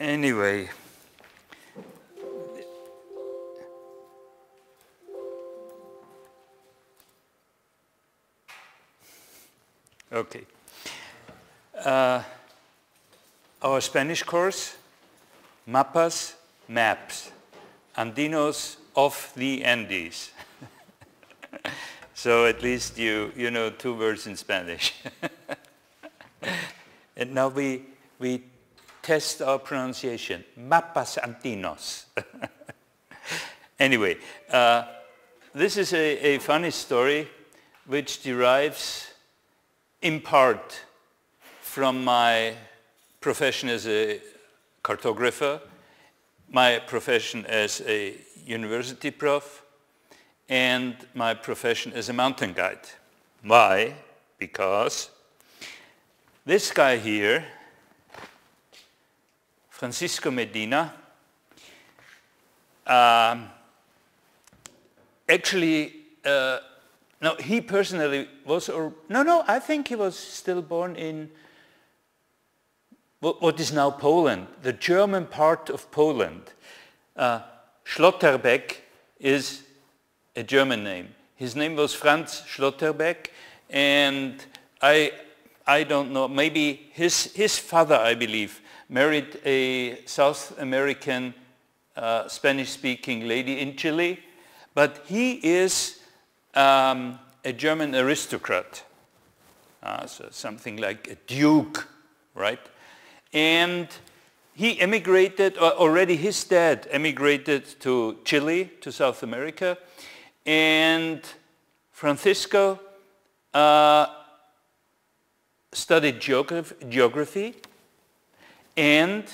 anyway, okay. Uh, our Spanish course, Mapas, Maps, Andinos of the Andes. so at least you, you know two words in Spanish. and now we, we test our pronunciation. Mapas Antinos. anyway, uh, this is a, a funny story which derives in part from my profession as a cartographer, my profession as a university prof, and my profession as a mountain guide. Why? Because this guy here, Francisco Medina, um, actually, uh, no, he personally was, or no, no, I think he was still born in what is now Poland, the German part of Poland. Uh, Schlotterbeck is a German name. His name was Franz Schlotterbeck, and I, I don't know, maybe his, his father, I believe, married a South American uh, Spanish-speaking lady in Chile, but he is um, a German aristocrat, uh, so something like a duke, right? And he emigrated, already his dad emigrated to Chile, to South America, and Francisco uh, studied geography, and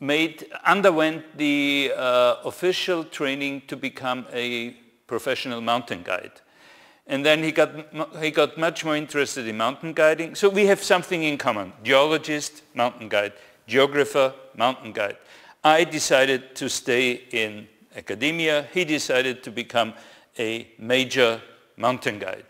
made, underwent the uh, official training to become a professional mountain guide. And then he got, he got much more interested in mountain guiding. So we have something in common, geologist, mountain guide, geographer, mountain guide. I decided to stay in academia. He decided to become a major mountain guide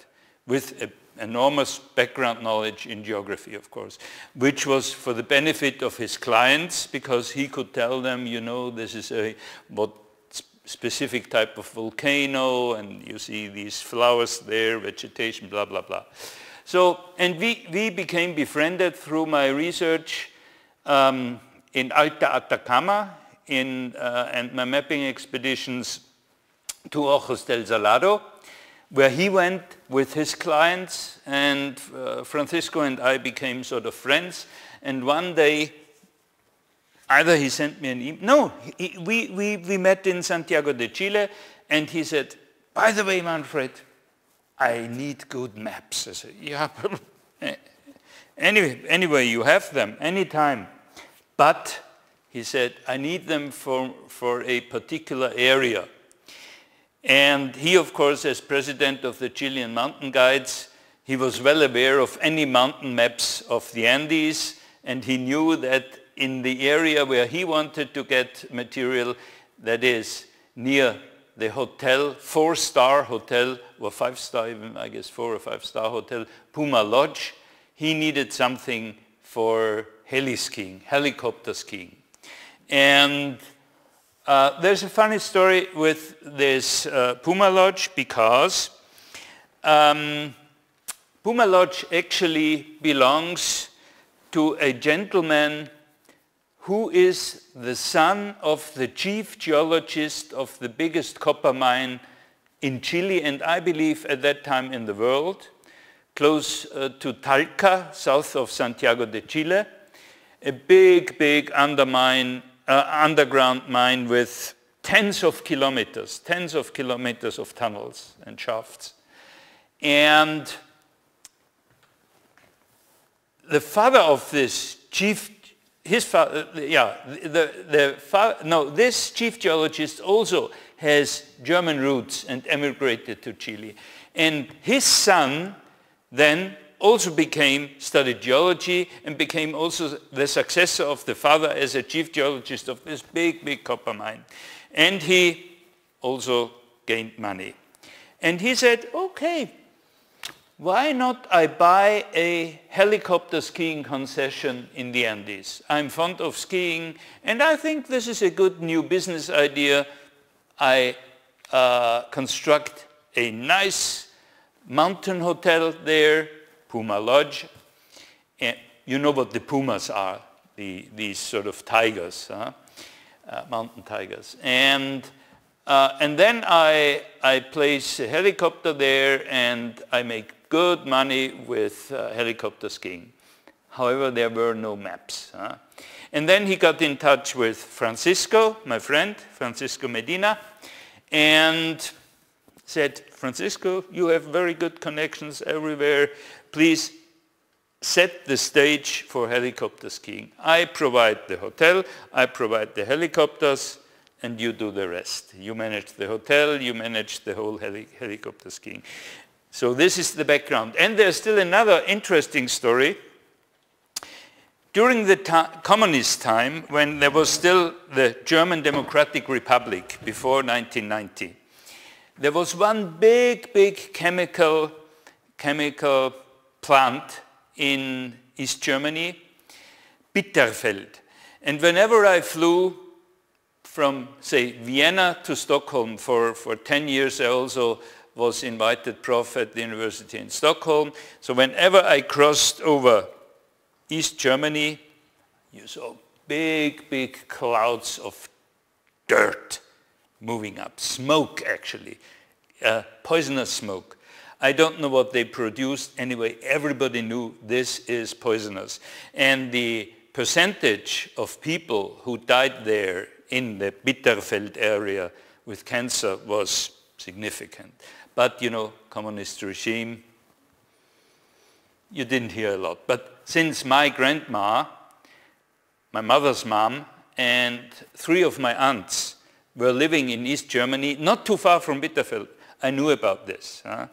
with a, enormous background knowledge in geography, of course, which was for the benefit of his clients because he could tell them, you know, this is a, what specific type of volcano and you see these flowers there, vegetation, blah, blah, blah. So, and we, we became befriended through my research um, in Alta Atacama in, uh, and my mapping expeditions to Ojos del Salado, where he went with his clients and uh, Francisco and I became sort of friends. And one day Either he sent me an email. No, he, we, we, we met in Santiago de Chile and he said, by the way, Manfred, I need good maps. I said, yeah, anyway, anyway, you have them anytime. But he said, I need them for, for a particular area. And he, of course, as president of the Chilean mountain guides, he was well aware of any mountain maps of the Andes, and he knew that in the area where he wanted to get material, that is near the hotel, four-star hotel, or five-star even, I guess four or five-star hotel, Puma Lodge. He needed something for heli skiing, helicopter skiing. And uh, there's a funny story with this uh, Puma Lodge because um, Puma Lodge actually belongs to a gentleman who is the son of the chief geologist of the biggest copper mine in Chile and I believe at that time in the world, close uh, to Talca, south of Santiago de Chile, a big, big undermine, uh, underground mine with tens of kilometers, tens of kilometers of tunnels and shafts. And the father of this chief his father, uh, yeah, the, the, no, this chief geologist also has German roots and emigrated to Chile. And his son then also became, studied geology and became also the successor of the father as a chief geologist of this big, big copper mine. And he also gained money. And he said, okay, why not I buy a helicopter skiing concession in the Andes? I'm fond of skiing and I think this is a good new business idea. I uh, construct a nice mountain hotel there, Puma Lodge. And you know what the pumas are, the, these sort of tigers, huh? uh, mountain tigers. And uh, and then I, I place a helicopter there and I make good money with uh, helicopter skiing. However, there were no maps. Huh? And then he got in touch with Francisco, my friend, Francisco Medina, and said, Francisco, you have very good connections everywhere. Please set the stage for helicopter skiing. I provide the hotel, I provide the helicopters, and you do the rest. You manage the hotel, you manage the whole heli helicopter skiing. So this is the background. And there's still another interesting story. During the communist time, when there was still the German Democratic Republic before 1990, there was one big, big chemical, chemical plant in East Germany, Bitterfeld. And whenever I flew from, say, Vienna to Stockholm for, for 10 years. I also was invited prof at the university in Stockholm. So whenever I crossed over East Germany, you saw big, big clouds of dirt moving up, smoke actually, uh, poisonous smoke. I don't know what they produced. Anyway, everybody knew this is poisonous. And the percentage of people who died there in the Bitterfeld area with cancer was significant. But, you know, communist regime, you didn't hear a lot. But since my grandma, my mother's mom, and three of my aunts were living in East Germany, not too far from Bitterfeld, I knew about this. Huh?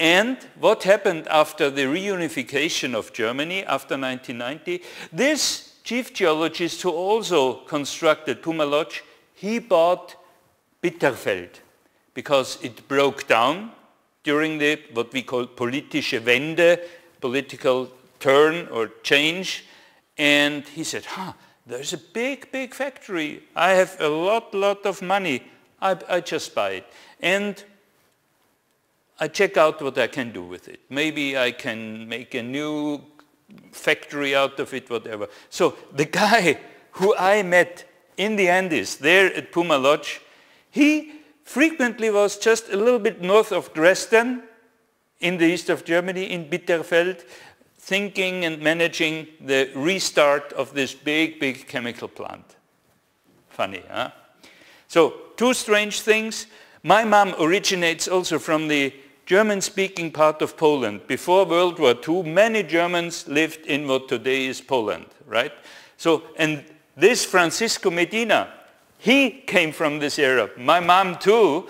And what happened after the reunification of Germany after 1990? This chief geologist who also constructed Puma Lodge, he bought Bitterfeld because it broke down during the what we call politische Wende, political turn or change. And he said, huh, there's a big, big factory. I have a lot, lot of money. I, I just buy it. And I check out what I can do with it. Maybe I can make a new factory out of it, whatever. So the guy who I met in the Andes, there at Puma Lodge, he frequently was just a little bit north of Dresden, in the east of Germany, in Bitterfeld, thinking and managing the restart of this big, big chemical plant. Funny, huh? So, two strange things. My mom originates also from the German-speaking part of Poland. Before World War II, many Germans lived in what today is Poland, right? So, and this Francisco Medina, he came from this area. My mom too.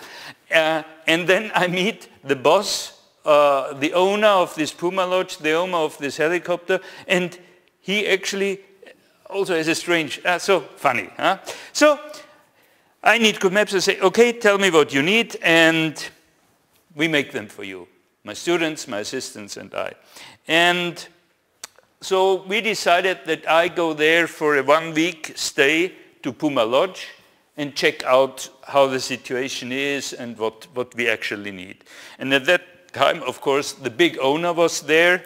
Uh, and then I meet the boss, uh, the owner of this Puma Lodge, the owner of this helicopter, and he actually also has a strange, uh, so funny. Huh? So I need good maps. I say, okay, tell me what you need, and we make them for you, my students, my assistants, and I. And so we decided that I go there for a one-week stay to Puma Lodge and check out how the situation is and what, what we actually need. And at that time, of course, the big owner was there.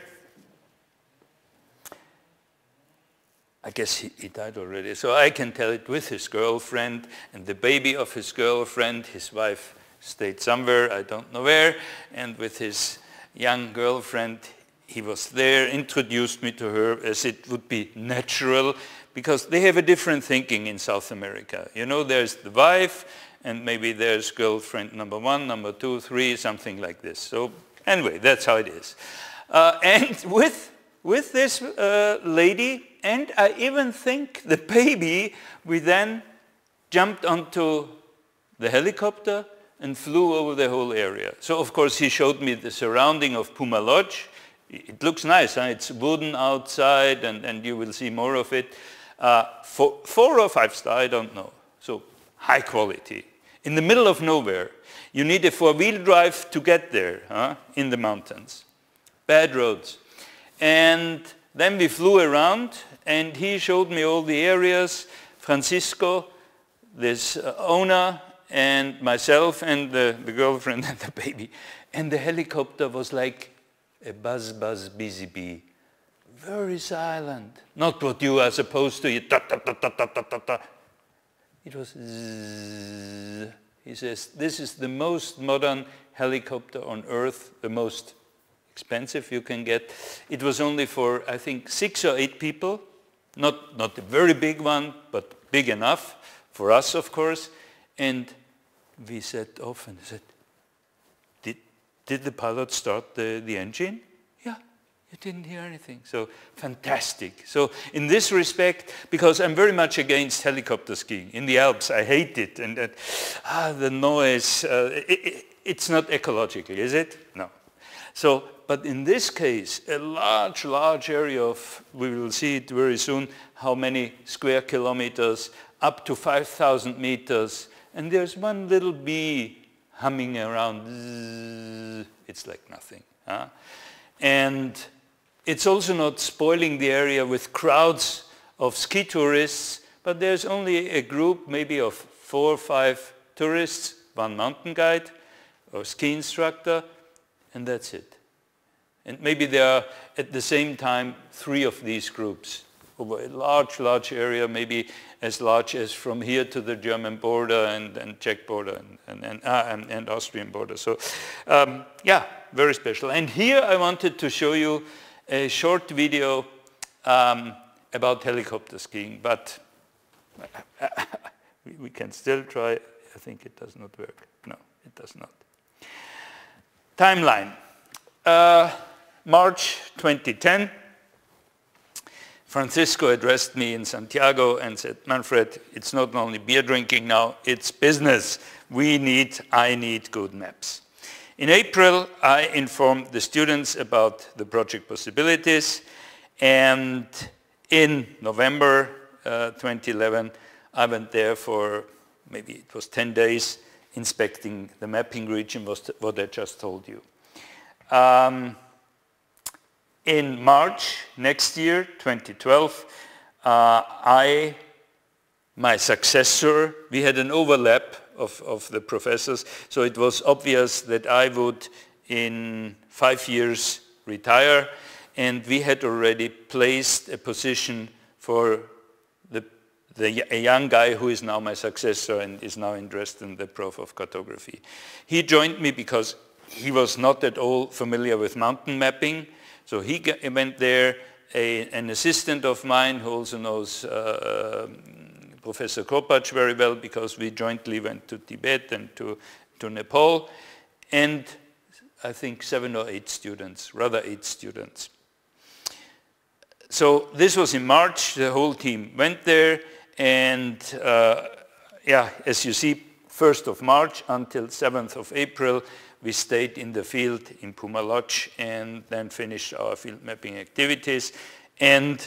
I guess he, he, died already, so I can tell it with his girlfriend and the baby of his girlfriend, his wife stayed somewhere, I don't know where, and with his young girlfriend, he was there, introduced me to her as it would be natural, because they have a different thinking in South America. You know, there's the wife, and maybe there's girlfriend number one, number two, three, something like this. So anyway, that's how it is. Uh, and with, with this uh, lady, and I even think the baby, we then jumped onto the helicopter and flew over the whole area. So of course he showed me the surrounding of Puma Lodge. It looks nice, huh? it's wooden outside and, and you will see more of it. Uh, for, four or five star, I don't know. So high quality. In the middle of nowhere. You need a four-wheel drive to get there huh? in the mountains. bad roads. And then we flew around and he showed me all the areas, Francisco, this uh, owner, and myself and the, the girlfriend and the baby. And the helicopter was like a buzz, buzz, busy bee. Very silent. Not what you are supposed to. Ta, ta, ta, ta, ta, ta, ta. It was zzz. He says, this is the most modern helicopter on earth, the most expensive you can get. It was only for, I think, six or eight people. Not, not a very big one, but big enough for us, of course. And we set off and said, did, did the pilot start the, the engine? Yeah, you didn't hear anything. So fantastic. So in this respect, because I'm very much against helicopter skiing. In the Alps, I hate it. And that, ah, the noise, uh, it, it, it's not ecological, is it? No. So, but in this case, a large, large area of, we will see it very soon, how many square kilometers, up to 5,000 meters, and there's one little bee humming around. It's like nothing. Huh? And it's also not spoiling the area with crowds of ski tourists, but there's only a group maybe of four or five tourists, one mountain guide or ski instructor, and that's it. And maybe there are at the same time three of these groups over a large, large area, maybe as large as from here to the German border and, and Czech border and, and, uh, and, and Austrian border. So um, yeah, very special. And here I wanted to show you a short video um, about helicopter skiing, but we, we can still try. I think it does not work. No, it does not. Timeline. Uh, March 2010. Francisco addressed me in Santiago and said, Manfred, it's not only beer drinking now, it's business. We need, I need good maps. In April, I informed the students about the project possibilities and in November uh, 2011, I went there for maybe it was 10 days inspecting the mapping region, was what I just told you. Um, in March next year, 2012, uh, I, my successor, we had an overlap of, of the professors, so it was obvious that I would in five years retire and we had already placed a position for the, the, a young guy who is now my successor and is now interested in the prof of cartography. He joined me because he was not at all familiar with mountain mapping so he went there, a, an assistant of mine who also knows uh, um, Professor Kropacek very well because we jointly went to Tibet and to, to Nepal, and I think seven or eight students, rather eight students. So this was in March, the whole team went there, and uh, yeah, as you see, 1st of March until 7th of April, we stayed in the field in Puma Lodge and then finished our field mapping activities. And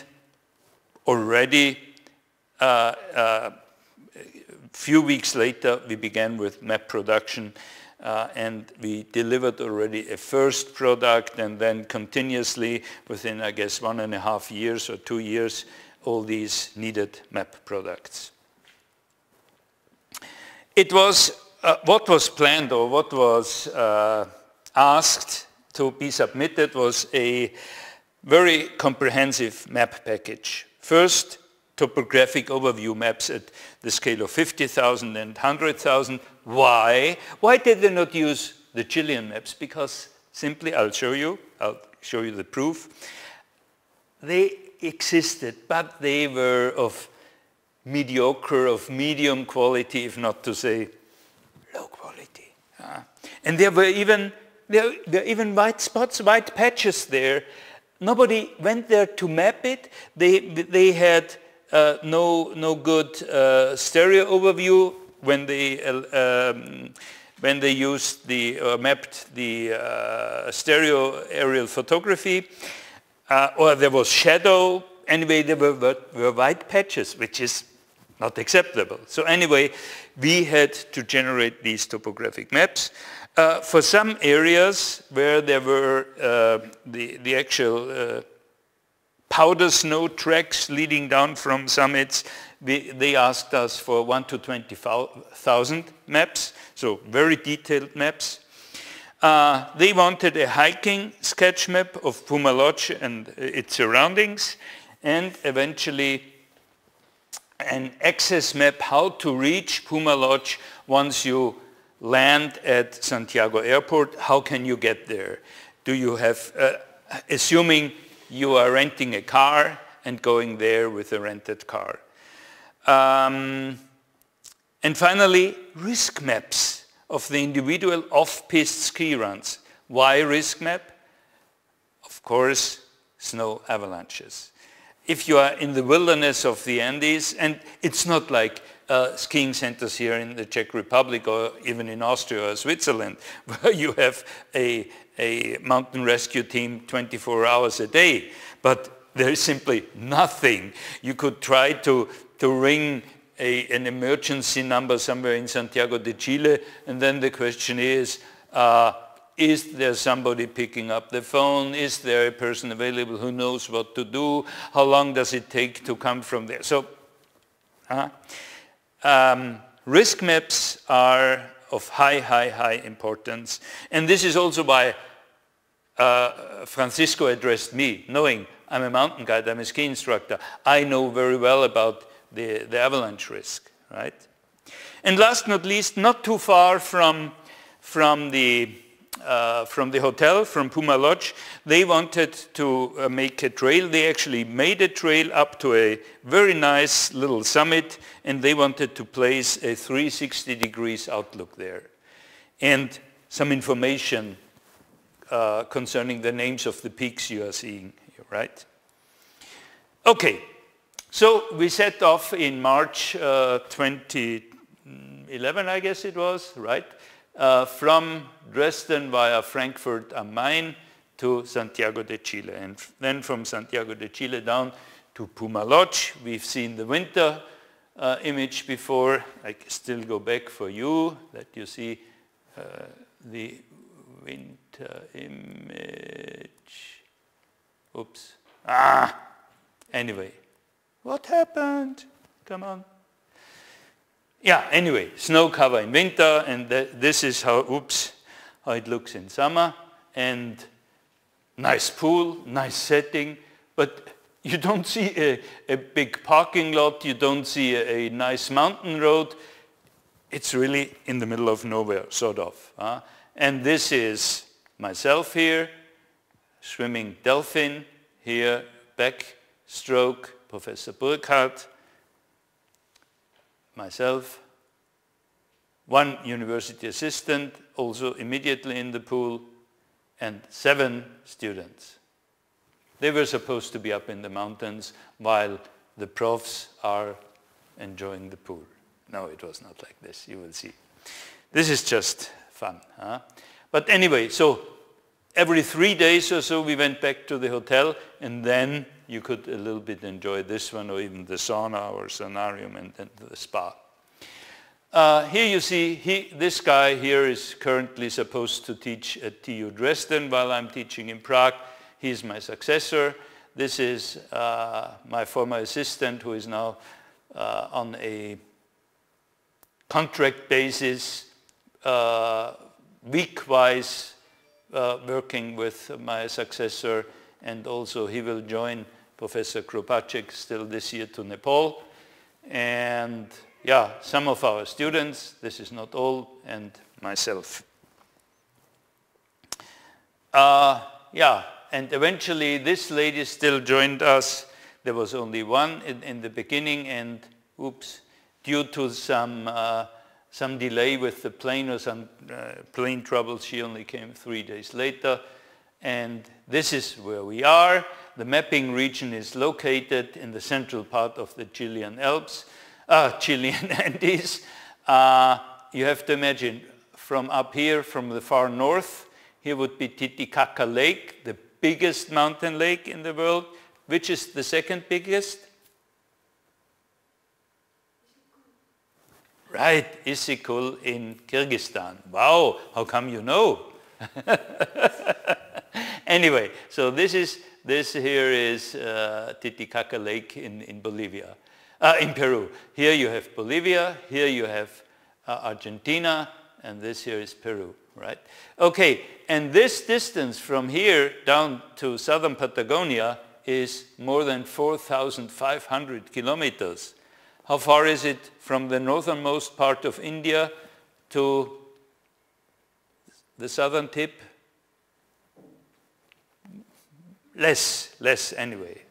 already a uh, uh, few weeks later, we began with map production uh, and we delivered already a first product and then continuously within, I guess, one and a half years or two years, all these needed map products. It was uh, what was planned or what was uh, asked to be submitted was a very comprehensive map package. First, topographic overview maps at the scale of 50,000 and 100,000. Why? Why did they not use the Chilean maps? Because simply, I'll show you, I'll show you the proof. They existed, but they were of mediocre, of medium quality, if not to say low quality. Uh, and there were even there, there were even white spots, white patches there. Nobody went there to map it. They they had uh, no no good uh, stereo overview when they uh, um, when they used the uh, mapped the uh, stereo aerial photography. or there was shadow. Anyway, there were, were white patches, which is not acceptable. So anyway, we had to generate these topographic maps. Uh, for some areas where there were uh, the, the actual uh, powder snow tracks leading down from summits, we, they asked us for 1 to 20,000 maps, so very detailed maps. Uh, they wanted a hiking sketch map of Puma Lodge and its surroundings, and eventually an access map how to reach Puma Lodge once you land at Santiago Airport. How can you get there? Do you have, uh, assuming you are renting a car and going there with a rented car. Um, and finally, risk maps of the individual off-piste ski runs. Why risk map? Of course, snow avalanches. If you are in the wilderness of the Andes, and it's not like uh, skiing centers here in the Czech Republic or even in Austria or Switzerland, where you have a, a mountain rescue team 24 hours a day. But there is simply nothing. You could try to, to ring a, an emergency number somewhere in Santiago de Chile, and then the question is, uh, is there somebody picking up the phone? Is there a person available who knows what to do? How long does it take to come from there? So, uh, um, risk maps are of high, high, high importance. And this is also why uh, Francisco addressed me, knowing I'm a mountain guide, I'm a ski instructor. I know very well about the, the avalanche risk, right? And last not least, not too far from, from, the, uh, from the hotel, from Puma Lodge, they wanted to uh, make a trail. They actually made a trail up to a very nice little summit and they wanted to place a 360 degrees outlook there. And some information uh, concerning the names of the peaks you are seeing here, right? Okay, so we set off in March uh, 2011, I guess it was, right? Uh, from Dresden via Frankfurt am Main to Santiago de Chile. And then from Santiago de Chile down to Puma Lodge. We've seen the winter uh, image before. I still go back for you that you see uh, the winter image. Oops. Ah, anyway. What happened? Come on. Yeah, anyway, snow cover in winter, and th this is how, oops, how it looks in summer. And nice pool, nice setting, but you don't see a, a big parking lot, you don't see a, a, nice mountain road. It's really in the middle of nowhere, sort of. Uh? And this is myself here, swimming dolphin, here, backstroke, Professor Burghardt, myself, one university assistant also immediately in the pool, and seven students. They were supposed to be up in the mountains while the profs are enjoying the pool. No, it was not like this, you will see. This is just fun. Huh? But anyway, so every three days or so we went back to the hotel and then you could a little bit enjoy this one or even the sauna or sanarium and then the spa. Uh, here you see, he, this guy here is currently supposed to teach at TU Dresden while I'm teaching in Prague. He's my successor. This is uh, my former assistant who is now uh, on a contract basis, uh, week-wise, uh, working with my successor and also he will join Professor Kropacek still this year to Nepal. And yeah, some of our students, this is not all, and myself. Uh, yeah, and eventually this lady still joined us. There was only one in, in the beginning and oops, due to some, uh, some delay with the plane or some uh, plane trouble, she only came three days later. And this is where we are. The mapping region is located in the central part of the Chilean Alps, uh, Chilean Andes. Uh, you have to imagine from up here, from the far north, here would be Titicaca Lake, the biggest mountain lake in the world. Which is the second biggest? Right, Issyk-Kul in Kyrgyzstan. Wow, how come you know? anyway, so this is this here is uh, Titicaca Lake in, in Bolivia, uh, in Peru. Here you have Bolivia, here you have uh, Argentina, and this here is Peru, right? Okay, and this distance from here down to southern Patagonia is more than 4,500 kilometers. How far is it from the northernmost part of India to the southern tip? Less, less anyway.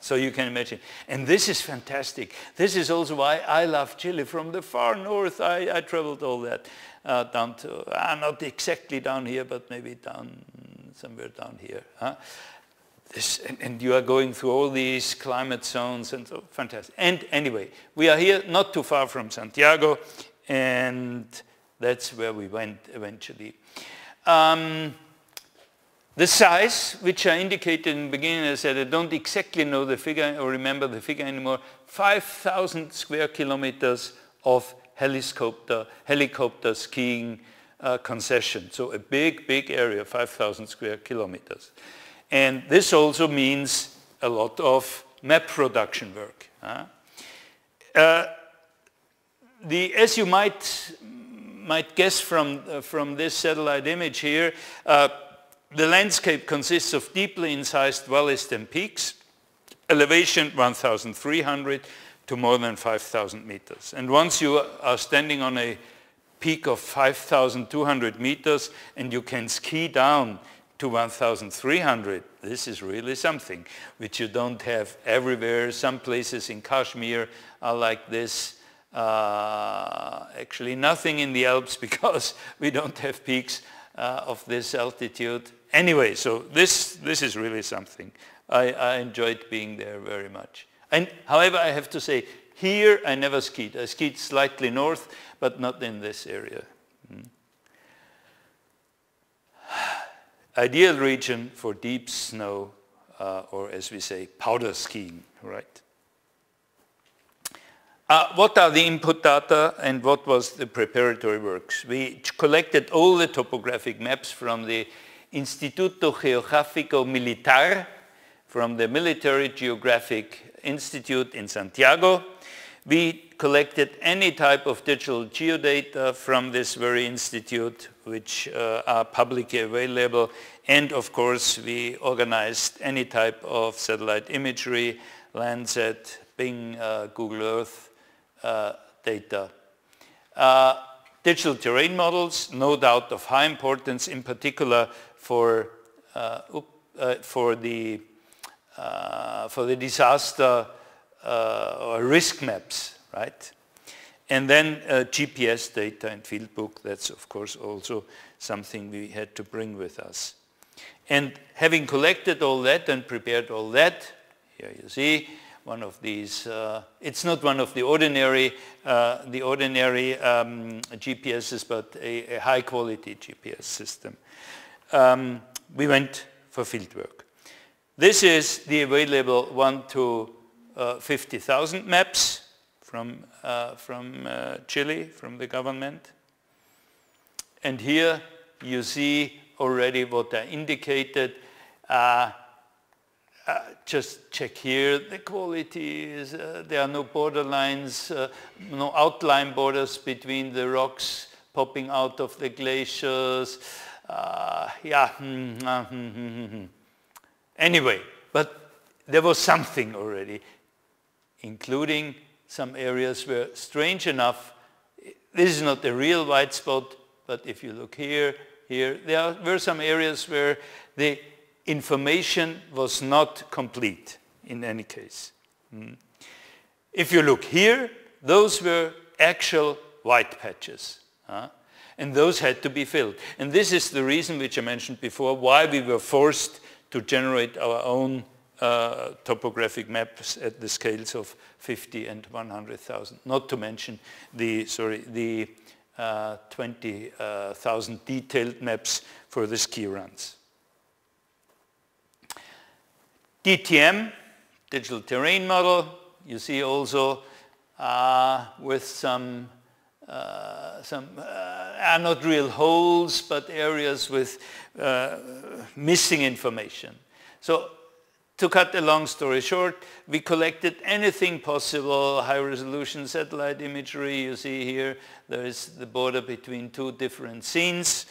So you can imagine. And this is fantastic. This is also why I love Chile. From the far north, I, I traveled all that uh, down to, uh, not exactly down here, but maybe down somewhere down here. This, and, and, you are going through all these climate zones and so fantastic. And anyway, we are here not too far from Santiago, and that's where we went eventually. Um, the size, which I indicated in the beginning, I said I don't exactly know the figure or remember the figure anymore, 5,000 square kilometers of helicopter, helicopter skiing uh, concession. So a big, big area, 5,000 square kilometers. And this also means a lot of map production work. Huh? Uh, the, as you might, might guess from, uh, from this satellite image here, uh, the landscape consists of deeply incised valleys and peaks, elevation 1,300 to more than 5,000 meters. And once you are standing on a peak of 5,200 meters and you can ski down to 1,300, this is really something which you don't have everywhere. Some places in Kashmir are like this. Uh, actually nothing in the Alps because we don't have peaks uh, of this altitude Anyway, so this, this is really something. I, I enjoyed being there very much. And however, I have to say, here I never skied. I skied slightly north, but not in this area. Mm. Ideal region for deep snow, uh, or as we say, powder skiing, right? Uh, what are the input data and what was the preparatory works? We collected all the topographic maps from the Instituto Geográfico Militar from the Military Geographic Institute in Santiago. We collected any type of digital geodata from this very institute which uh, are publicly available and of course we organized any type of satellite imagery, Landsat, Bing, uh, Google Earth uh, data. Uh, digital terrain models, no doubt of high importance, in particular for, uh, uh, for, the, uh, for the disaster or risk maps, right? And then uh, GPS data and field book, that's of course also something we had to bring with us. And having collected all that and prepared all that, here you see one of these, uh, it's not one of the ordinary, uh, the ordinary um, GPSs, but a, a, high quality GPS system um, we went for field work. This is the available 1 to uh, 50,000 maps from, uh, from uh, Chile, from the government. And here you see already what I indicated. Uh, uh, just check here, the quality is, uh, there are no border lines, no outline borders between the rocks popping out of the glaciers uh, yeah, hmm, uh, hmm, hmm, anyway, but there was something already, including some areas where, strange enough, this is not a real white spot, but if you look here, here, there were some areas where the information was not complete in any case. If you look here, those were actual white patches. Huh? And those had to be filled. And this is the reason which I mentioned before, why we were forced to generate our own uh, topographic maps at the scales of 50 and 100,000, not to mention the, sorry, the uh, 20,000 detailed maps for the ski runs. DTM, digital terrain model, you see also uh, with some uh, some uh, are not real holes, but areas with uh, missing information. So to cut a long story short, we collected anything possible, high resolution satellite imagery. You see here, there is the border between two different scenes.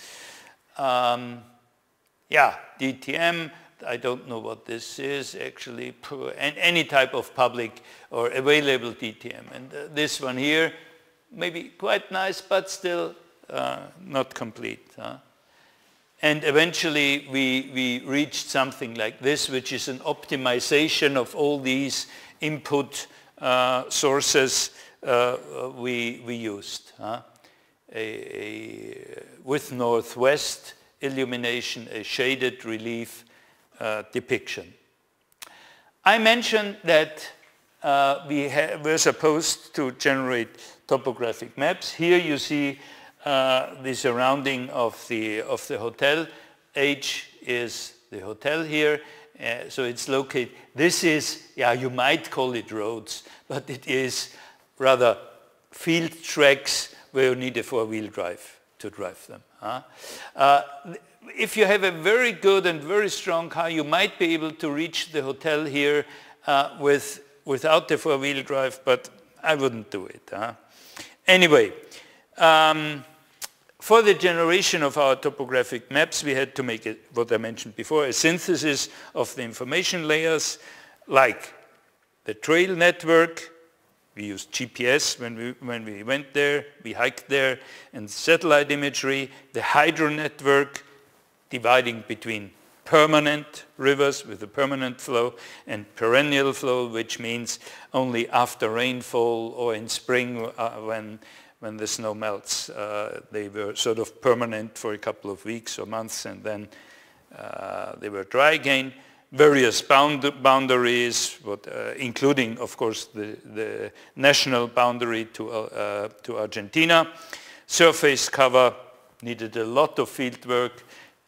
Um, yeah, DTM, I don't know what this is actually, and any type of public or available DTM. And uh, this one here, maybe quite nice, but still uh, not complete. Huh? And eventually we, we reached something like this, which is an optimization of all these input uh, sources uh, we, we used. Huh? A, a, with northwest illumination, a shaded relief uh, depiction. I mentioned that uh, we were supposed to generate topographic maps. Here you see uh, the surrounding of the, of the hotel. H is the hotel here, uh, so it's located. This is, yeah, you might call it roads, but it is rather field tracks where you need a four-wheel drive to drive them. Huh? Uh, if you have a very good and very strong car, you might be able to reach the hotel here uh, with, without the four-wheel drive, but I wouldn't do it. Huh? Anyway, um, for the generation of our topographic maps, we had to make what I mentioned before, a synthesis of the information layers like the trail network, we used GPS when we, when we went there, we hiked there, and satellite imagery, the hydro network dividing between permanent rivers with a permanent flow and perennial flow, which means only after rainfall or in spring uh, when when the snow melts. Uh, they were sort of permanent for a couple of weeks or months and then uh, they were dry again. Various bound boundaries, uh, including, of course, the, the national boundary to, uh, to Argentina. Surface cover needed a lot of field work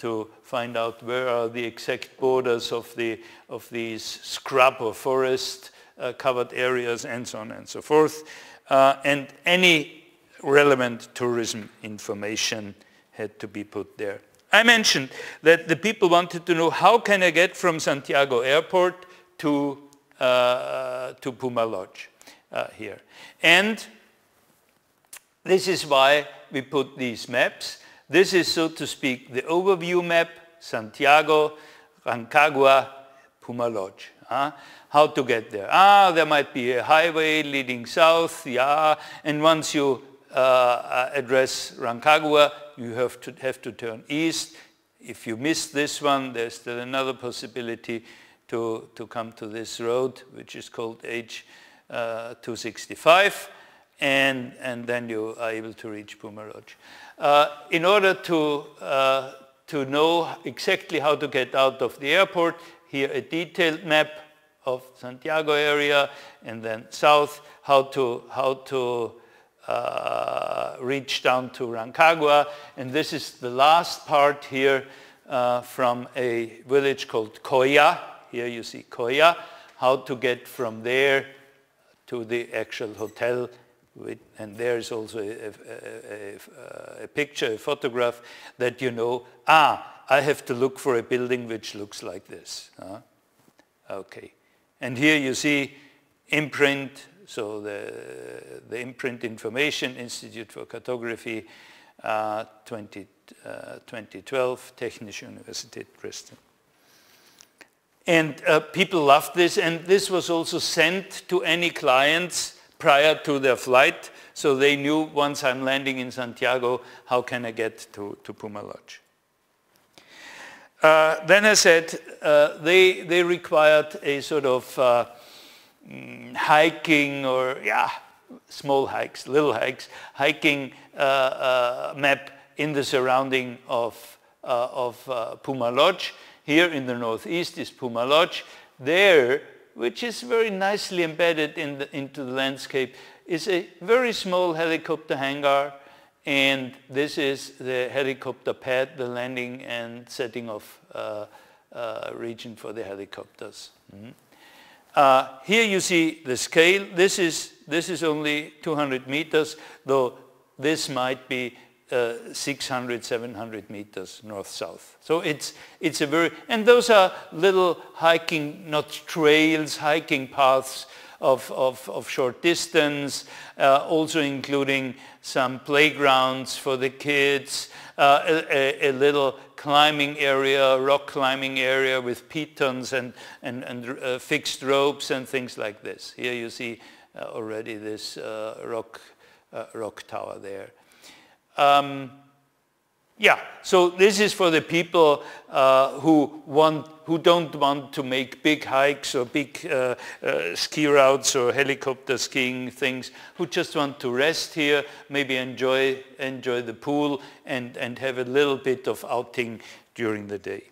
to find out where are the exact borders of, the, of these scrub or forest uh, covered areas and so on and so forth. Uh, and any relevant tourism information had to be put there. I mentioned that the people wanted to know how can I get from Santiago airport to, uh, to Puma Lodge uh, here. And this is why we put these maps. This is, so to speak, the overview map, Santiago, Rancagua, Puma Lodge. How to get there? Ah, there might be a highway leading south, yeah, and once you uh, address Rancagua, you have to, have to turn east. If you miss this one, there's still another possibility to, to come to this road, which is called H265, uh, and, and then you are able to reach Puma Lodge. Uh, in order to, uh, to know exactly how to get out of the airport, here a detailed map of Santiago area, and then south, how to, how to uh, reach down to Rancagua. And this is the last part here uh, from a village called Coya. Here you see Coya. How to get from there to the actual hotel. And there's also a, a, a, a, picture, a photograph that you know, ah, I have to look for a building which looks like this. Huh? Okay. And here you see imprint so the, the Imprint Information Institute for Cartography, uh, 20, uh, 2012, Technische Universität Dresden. And uh, people loved this, and this was also sent to any clients prior to their flight, so they knew once I'm landing in Santiago, how can I get to, to Puma Lodge. Uh, then I said uh, they, they required a sort of uh, mm, hiking or, yeah, small hikes, little hikes, hiking uh, uh, map in the surrounding of, uh, of Puma Lodge. Here in the northeast is Puma Lodge. There, which is very nicely embedded in the, into the landscape, is a very small helicopter hangar and this is the helicopter pad, the landing and setting off uh, uh, region for the helicopters. Mm -hmm. Uh, here you see the scale. This is, this is only 200 meters, though this might be uh, 600, 700 meters north-south. So it's, it's a very, and those are little hiking, not trails, hiking paths of, of, of short distance, uh, also including some playgrounds for the kids, uh, a, a, little climbing area, rock climbing area with pitons and, and, and uh, fixed ropes and things like this. Here you see uh, already this rock, rock tower there. Um, yeah, so this is for the people uh, who want, who don't want to make big hikes or big uh, uh, ski routes or helicopter skiing things, who just want to rest here, maybe enjoy, enjoy the pool and, and have a little bit of outing during the day.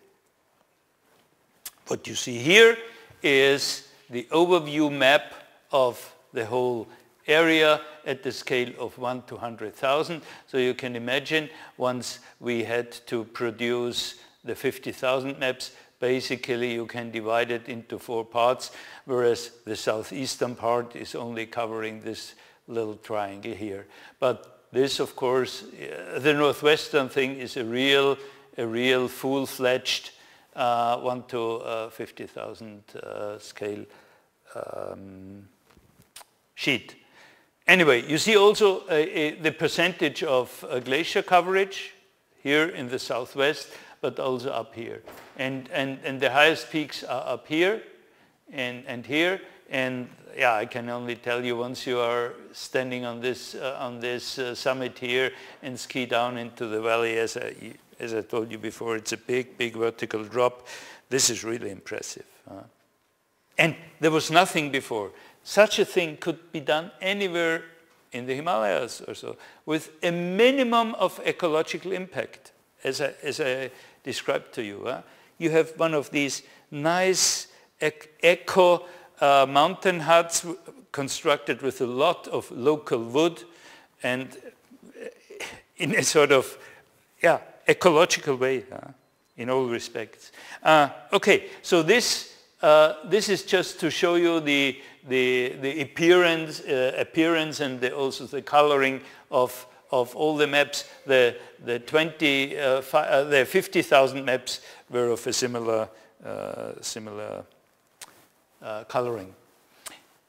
What you see here is the overview map of the whole area at the scale of 1 to 100,000. So you can imagine once we had to produce the 50,000 maps, basically you can divide it into four parts, whereas the southeastern part is only covering this little triangle here. But this, of course, uh, the northwestern thing is a real, a real full-fledged uh, 1 to uh, 50,000 uh, scale um, sheet. Anyway, you see also uh, uh, the percentage of uh, glacier coverage here in the southwest, but also up here. And, and, and the highest peaks are up here and, and here. And yeah, I can only tell you once you are standing on this, uh, on this summit here and ski down into the valley, as I, as I told you before, it's a big, big vertical drop. This is really impressive. And there was nothing before. Such a thing could be done anywhere in the Himalayas or so with a minimum of ecological impact, as I, as I described to you. Huh? You have one of these nice eco uh, mountain huts constructed with a lot of local wood and uh, in a sort of yeah, ecological way huh? in all respects. Uh, okay, so this, uh, this is just to show you the the, the appearance, uh, appearance and the, also the coloring of, of all the maps. The, the, 20, uh, uh, the 50,000 maps were of a similar, uh, similar uh, coloring.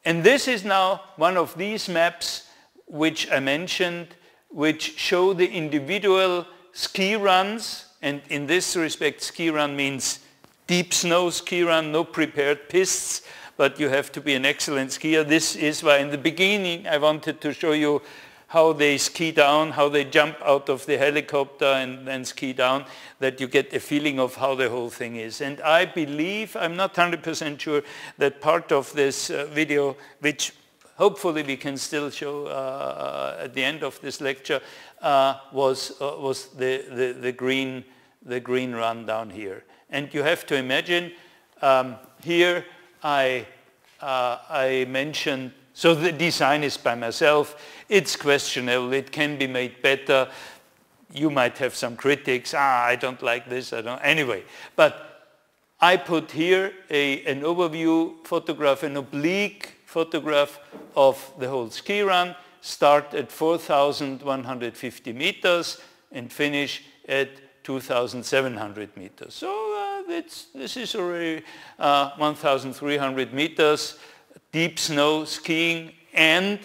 And this is now one of these maps which I mentioned, which show the individual ski runs. And in this respect, ski run means deep snow ski run, no prepared pistes but you have to be an excellent skier. This is why in the beginning I wanted to show you how they ski down, how they jump out of the helicopter and then ski down, that you get a feeling of how the whole thing is. And I believe, I'm not 100% sure, that part of this uh, video, which hopefully we can still show uh, at the end of this lecture, uh, was, uh, was the, the, the, green, the green run down here. And you have to imagine um, here I, uh, I mentioned, so the design is by myself. It's questionable. It can be made better. You might have some critics. Ah, I don't like this. I don't. Anyway, but I put here a, an overview photograph, an oblique photograph of the whole ski run. Start at 4,150 meters and finish at 2,700 meters. So it's, this is already uh, 1,300 meters, deep snow skiing, and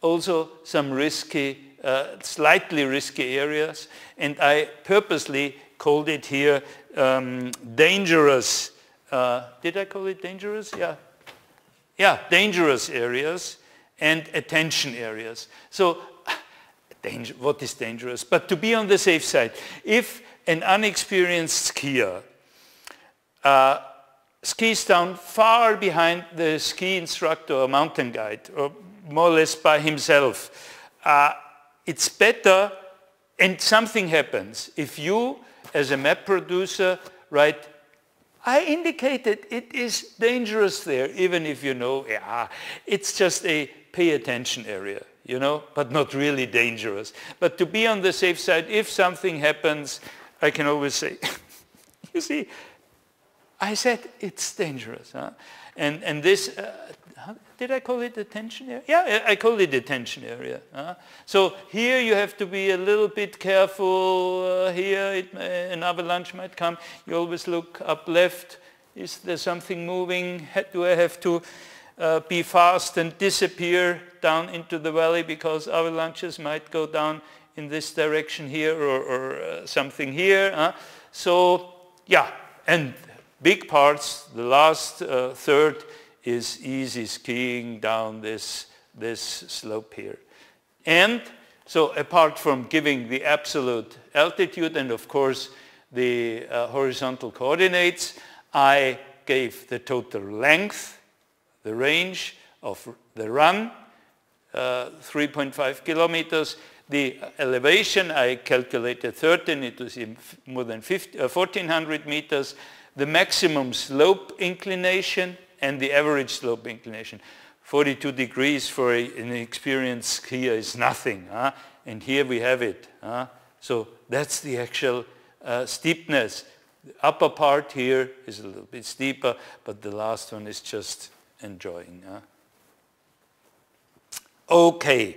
also some risky, uh, slightly risky areas. And I purposely called it here um, dangerous. Uh, did I call it dangerous? Yeah. Yeah, dangerous areas and attention areas. So danger, what is dangerous? But to be on the safe side, if an unexperienced skier uh, skis down far behind the ski instructor or mountain guide, or more or less by himself. Uh, it's better, and something happens. If you, as a map producer, write, I indicated it is dangerous there, even if you know, yeah, it's just a pay attention area, you know, but not really dangerous. But to be on the safe side, if something happens, I can always say, you see, I said, it's dangerous. Huh? And, and this uh, did I call it the tension area? Yeah, I call it the tension area. Uh, so here you have to be a little bit careful. Uh, here it, an avalanche might come. You always look up left. Is there something moving? Do I have to uh, be fast and disappear down into the valley because avalanches might go down in this direction here or, or uh, something here. so yeah, and big parts, the last uh, third is easy skiing down this, this slope here. And so apart from giving the absolute altitude and of course the uh, horizontal coordinates, I gave the total length, the range of the run, uh, 3.5 kilometers. The elevation, I calculated 13, it was more than 50, uh, 1400 meters. The maximum slope inclination and the average slope inclination. 42 degrees for a, an experienced skier is nothing. Huh? And here we have it. Huh? So that's the actual uh, steepness. The upper part here is a little bit steeper, but the last one is just enjoying. Huh? Okay.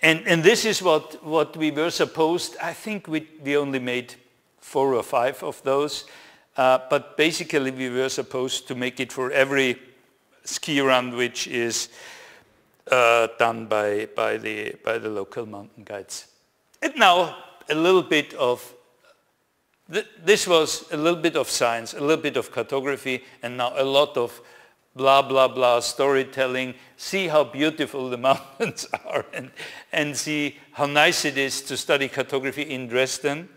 And, and this is what, what we were supposed, I think we, we only made four or five of those. Uh, but basically we were supposed to make it for every ski run which is uh, done by, by, the, by the local mountain guides. And now a little bit of this was a little bit of science, a little bit of cartography, and now a lot of blah, blah, blah storytelling. See how beautiful the mountains are and, and see how nice it is to study cartography in Dresden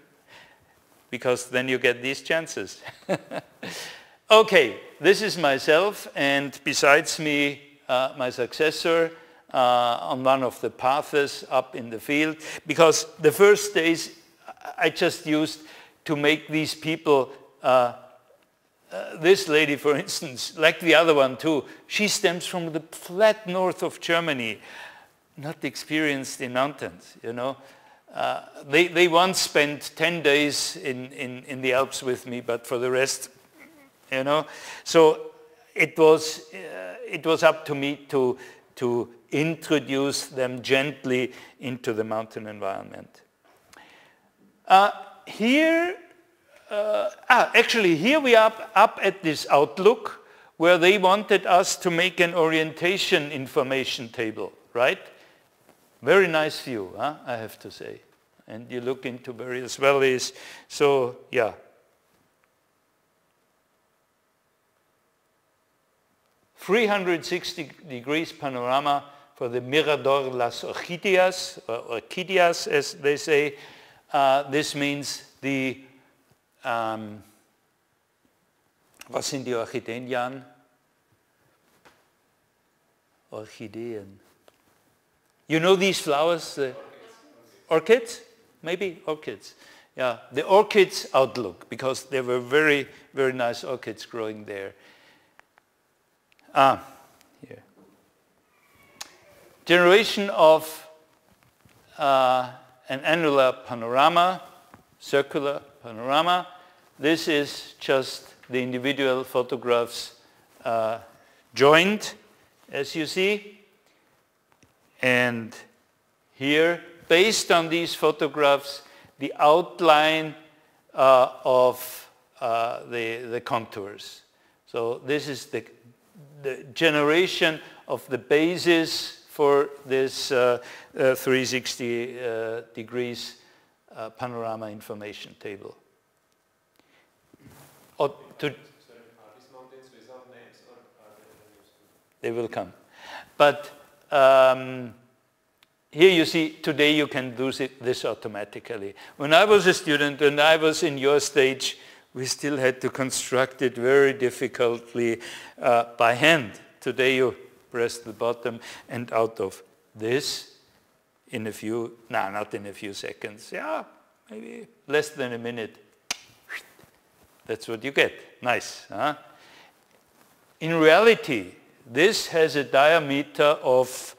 because then you get these chances. okay, this is myself and besides me, uh, my successor uh, on one of the paths up in the field because the first days I just used to make these people, uh, uh, this lady for instance, like the other one too, she stems from the flat north of Germany, not experienced in mountains, you know. Uh, they, they once spent 10 days in, in, in the Alps with me, but for the rest, you know. So it was, uh, it was up to me to, to introduce them gently into the mountain environment. Uh, here, uh, ah, actually here we are up, up at this Outlook where they wanted us to make an orientation information table, right? Very nice view, huh, I have to say. And you look into various valleys. So, yeah. Three hundred sixty degrees panorama for the Mirador Las Orquídeas, or Orquídeas as they say, uh, this means the, um, was sind die Orchideen, Jan? Orchideen. You know these flowers? The orchids? Maybe orchids. Yeah, the orchids outlook, because there were very, very nice orchids growing there. Ah, here. Generation of uh, an annular panorama, circular panorama. This is just the individual photographs uh, joined, as you see. And here, based on these photographs, the outline uh, of uh, the, the contours. So this is the, the generation of the basis for this uh, uh, 360 uh, degrees panorama information table. Or to, they will come. But um, here you see, today you can do this automatically. When I was a student and I was in your stage, we still had to construct it very difficultly uh, by hand. Today you press the button, and out of this, in a few, no, not in a few seconds, yeah, maybe less than a minute, that's what you get. Nice, huh? In reality, this has a diameter of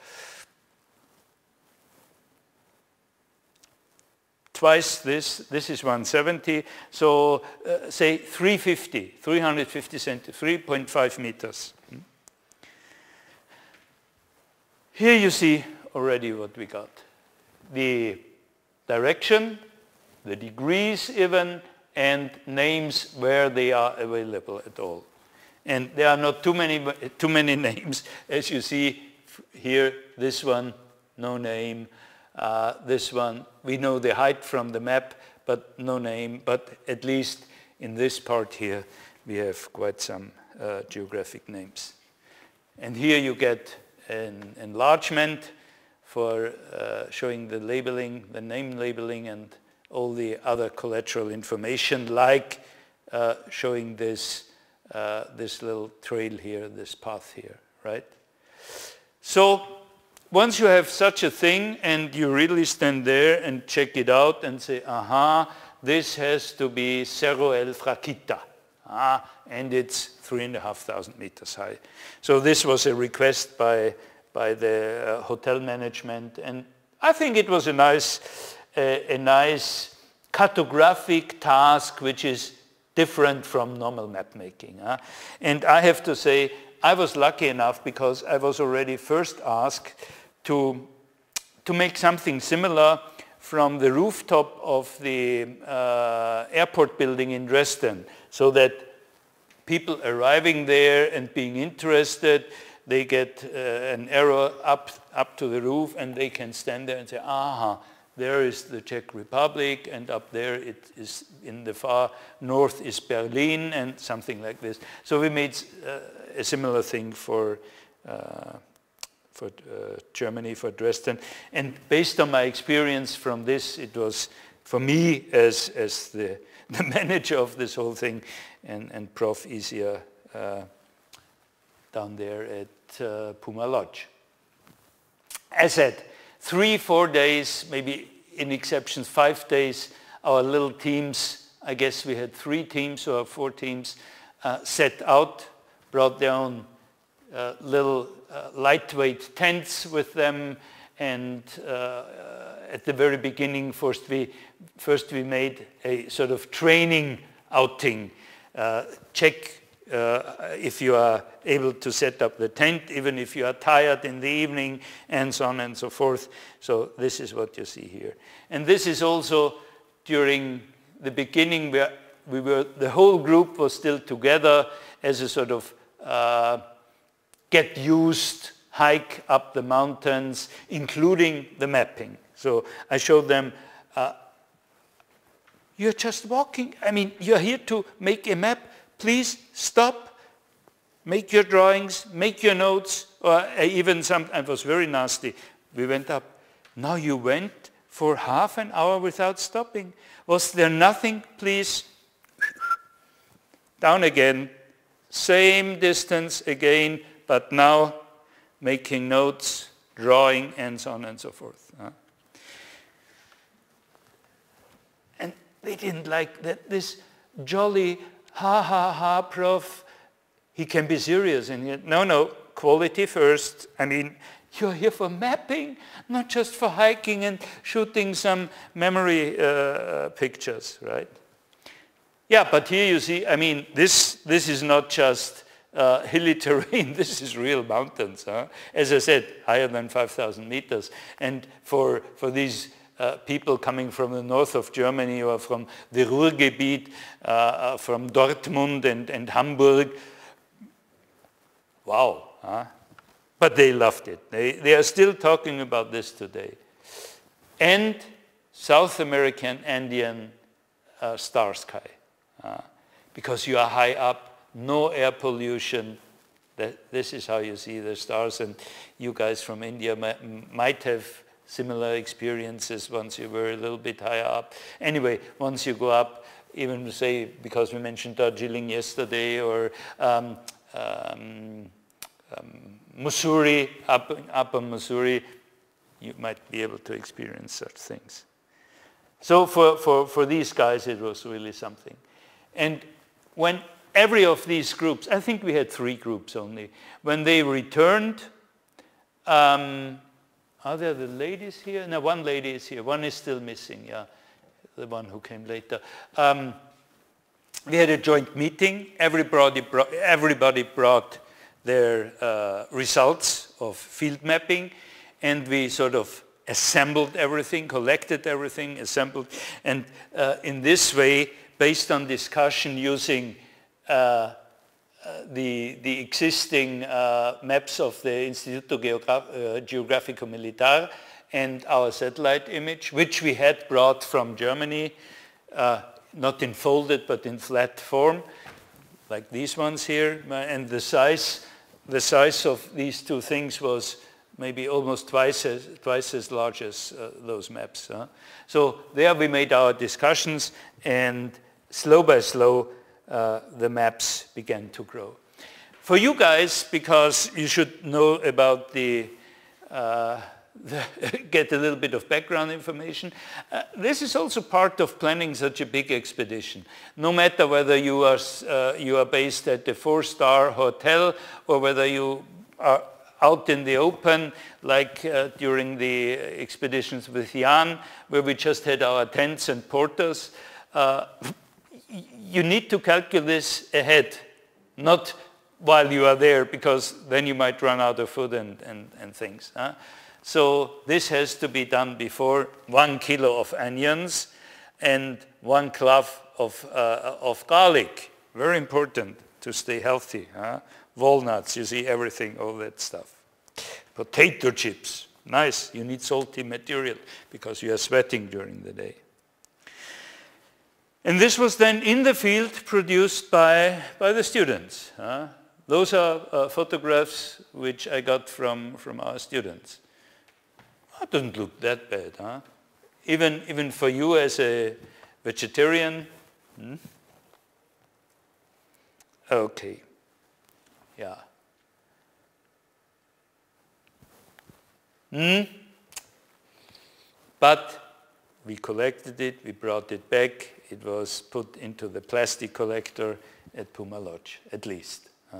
twice this, this is 170, so uh, say 350, 350 centimeters, 3.5 meters. Here you see already what we got. The direction, the degrees even, and names where they are available at all. And there are not too many, too many names. As you see here, this one, no name. Uh, this one, we know the height from the map, but no name. But at least in this part here, we have quite some uh, geographic names. And here you get an enlargement for uh, showing the labeling, the name labeling, and all the other collateral information, like uh, showing this, uh, this little trail here, this path here, right? So once you have such a thing and you really stand there and check it out and say, aha, this has to be Cerro El Fraquita. Ah, and it's three and a half thousand meters high. So this was a request by, by the uh, hotel management and I think it was a nice, uh, a nice cartographic task which is different from normal map making. Huh? And I have to say, I was lucky enough because I was already first asked to, to make something similar from the rooftop of the uh, airport building in Dresden so that people arriving there and being interested, they get uh, an arrow up, up to the roof and they can stand there and say, aha, there is the Czech Republic and up there it is in the far north is Berlin and something like this. So we made uh, a similar thing for, uh, for uh, Germany, for Dresden. And based on my experience from this, it was for me as, as the, the manager of this whole thing and, and Prof easier uh, down there at uh, Puma Lodge. As said, three, four days, maybe in exceptions, five days, our little teams, I guess we had three teams or four teams, uh, set out, brought their own uh, little uh, lightweight tents with them, and uh, at the very beginning, first we, first we made a sort of training outing uh, check uh, if you are able to set up the tent, even if you are tired in the evening, and so on and so forth. So this is what you see here. And this is also during the beginning where we were, the whole group was still together as a sort of uh, get used hike up the mountains, including the mapping. So I showed them uh, you're just walking. I mean, you're here to make a map. Please stop, make your drawings, make your notes, or uh, even some, it was very nasty. We went up. Now you went for half an hour without stopping. Was there nothing? Please. Down again. Same distance again, but now making notes, drawing, and so on and so forth. And they didn't like that this jolly, ha ha ha, prof, he can be serious. And yet, no, no, quality first. I mean, you're here for mapping, not just for hiking and shooting some memory uh, pictures, right? Yeah, but here you see, I mean, this, this is not just uh, hilly terrain, this is real mountains. Huh? As I said, higher than 5,000 meters. And for, for these uh, people coming from the north of Germany or from the Ruhrgebiet, uh, uh, from Dortmund and, and Hamburg. Wow. Huh? But they loved it. They, they are still talking about this today. And South American Andean uh, star sky. Because you are high up, no air pollution. This is how you see the stars. And you guys from India might have similar experiences once you were a little bit higher up. Anyway, once you go up, even say, because we mentioned Darjeeling yesterday, or um, um, um, Mussoorie, up, up in Mussoorie, you might be able to experience such things. So for, for, for these guys, it was really something. And when every of these groups, I think we had three groups only, when they returned, um, are there the ladies here? No, one lady is here. One is still missing, yeah, the one who came later. Um, we had a joint meeting. Everybody brought, everybody brought their uh, results of field mapping and we sort of assembled everything, collected everything, assembled, and uh, in this way, based on discussion using uh, the, the existing uh, maps of the Instituto Geograf uh, Geográfico Militar and our satellite image, which we had brought from Germany, not in folded but in flat form, like these ones here, and the size, the size of these two things was maybe almost twice as, twice as large as uh, those maps. Huh? So there we made our discussions and slow by slow uh, the maps began to grow. For you guys, because you should know about the, uh, the get a little bit of background information, uh, this is also part of planning such a big expedition. No matter whether you are, uh, you are based at the four-star hotel or whether you are out in the open, like uh, during the expeditions with Jan, where we just had our tents and porters. Uh, you need to calculate this ahead, not while you are there, because then you might run out of food and, and, and things. Huh? So this has to be done before one kilo of onions and one clove of, uh, of garlic. Very important to stay healthy. Huh? Walnuts, you see everything, all that stuff. Potato chips, nice. You need salty material because you are sweating during the day. And this was then in the field produced by, by the students. Huh? Those are uh, photographs which I got from, from our students. That doesn't look that bad, huh? Even, even for you as a vegetarian, hmm? Okay, yeah. Hmm? But we collected it, we brought it back, it was put into the plastic collector at Puma Lodge, at least. Huh?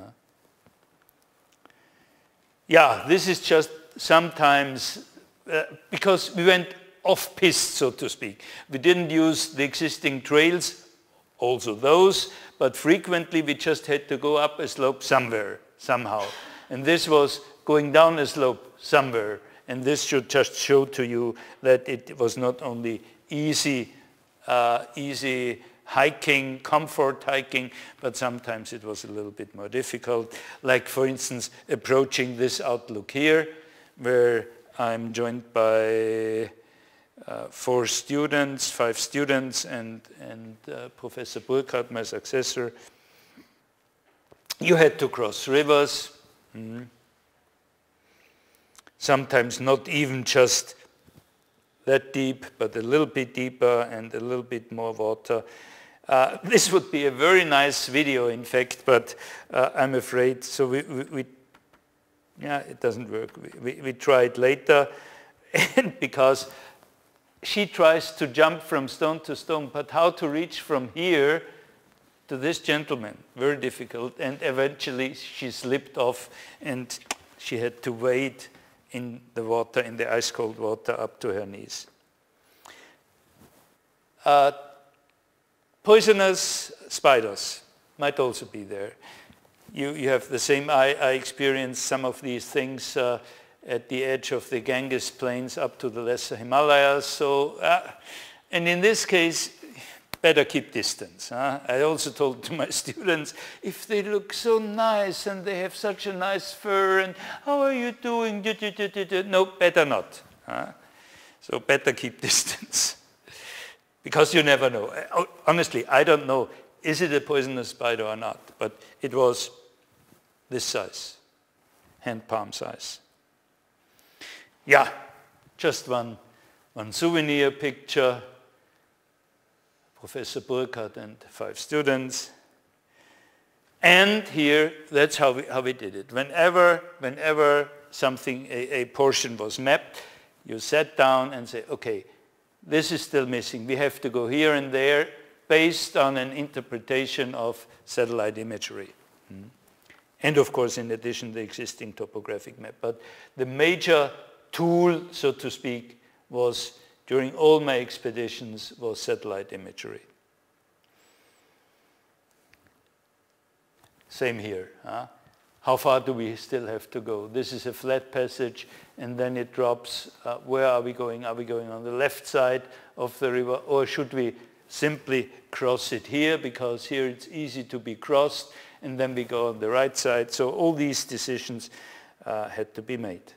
Yeah, this is just sometimes, uh, because we went off-piste, so to speak. We didn't use the existing trails, also those, but frequently we just had to go up a slope somewhere, somehow. And this was going down a slope somewhere. And this should just show to you that it was not only easy, uh, easy hiking, comfort hiking, but sometimes it was a little bit more difficult. Like for instance, approaching this outlook here, where I'm joined by uh, four students, five students, and, and uh, Professor Burghardt, my successor. You had to cross rivers. Mm -hmm sometimes not even just that deep, but a little bit deeper and a little bit more water. Uh, this would be a very nice video, in fact, but uh, I'm afraid, so we, we, we, yeah, it doesn't work. We, we, we try it later, and because she tries to jump from stone to stone, but how to reach from here to this gentleman, very difficult, and eventually she slipped off and she had to wait in the water, in the ice cold water up to her knees. Uh, poisonous spiders might also be there. You, you have the same, I, I experienced some of these things uh, at the edge of the Ganges plains up to the lesser Himalayas. So, uh, and in this case, better keep distance. Huh? I also told to my students, if they look so nice and they have such a nice fur and how are you doing? No, better not. Huh? So better keep distance. because you never know. Uh, honestly, I don't know, is it a poisonous spider or not? But it was this size, hand palm size. Yeah, just one, one souvenir picture Professor Burghardt and five students. And here, that's how we, how we did it. Whenever, whenever something, a, a portion was mapped, you sat down and say, okay, this is still missing. We have to go here and there based on an interpretation of satellite imagery. Hmm. And of course, in addition, the existing topographic map. But the major tool, so to speak, was during all my expeditions was satellite imagery. Same here. Huh? how far do we still have to go? This is a flat passage and then it drops. Uh, where are we going? Are we going on the left side of the river or should we simply cross it here because here it's easy to be crossed and then we go on the right side. So all these decisions uh, had to be made.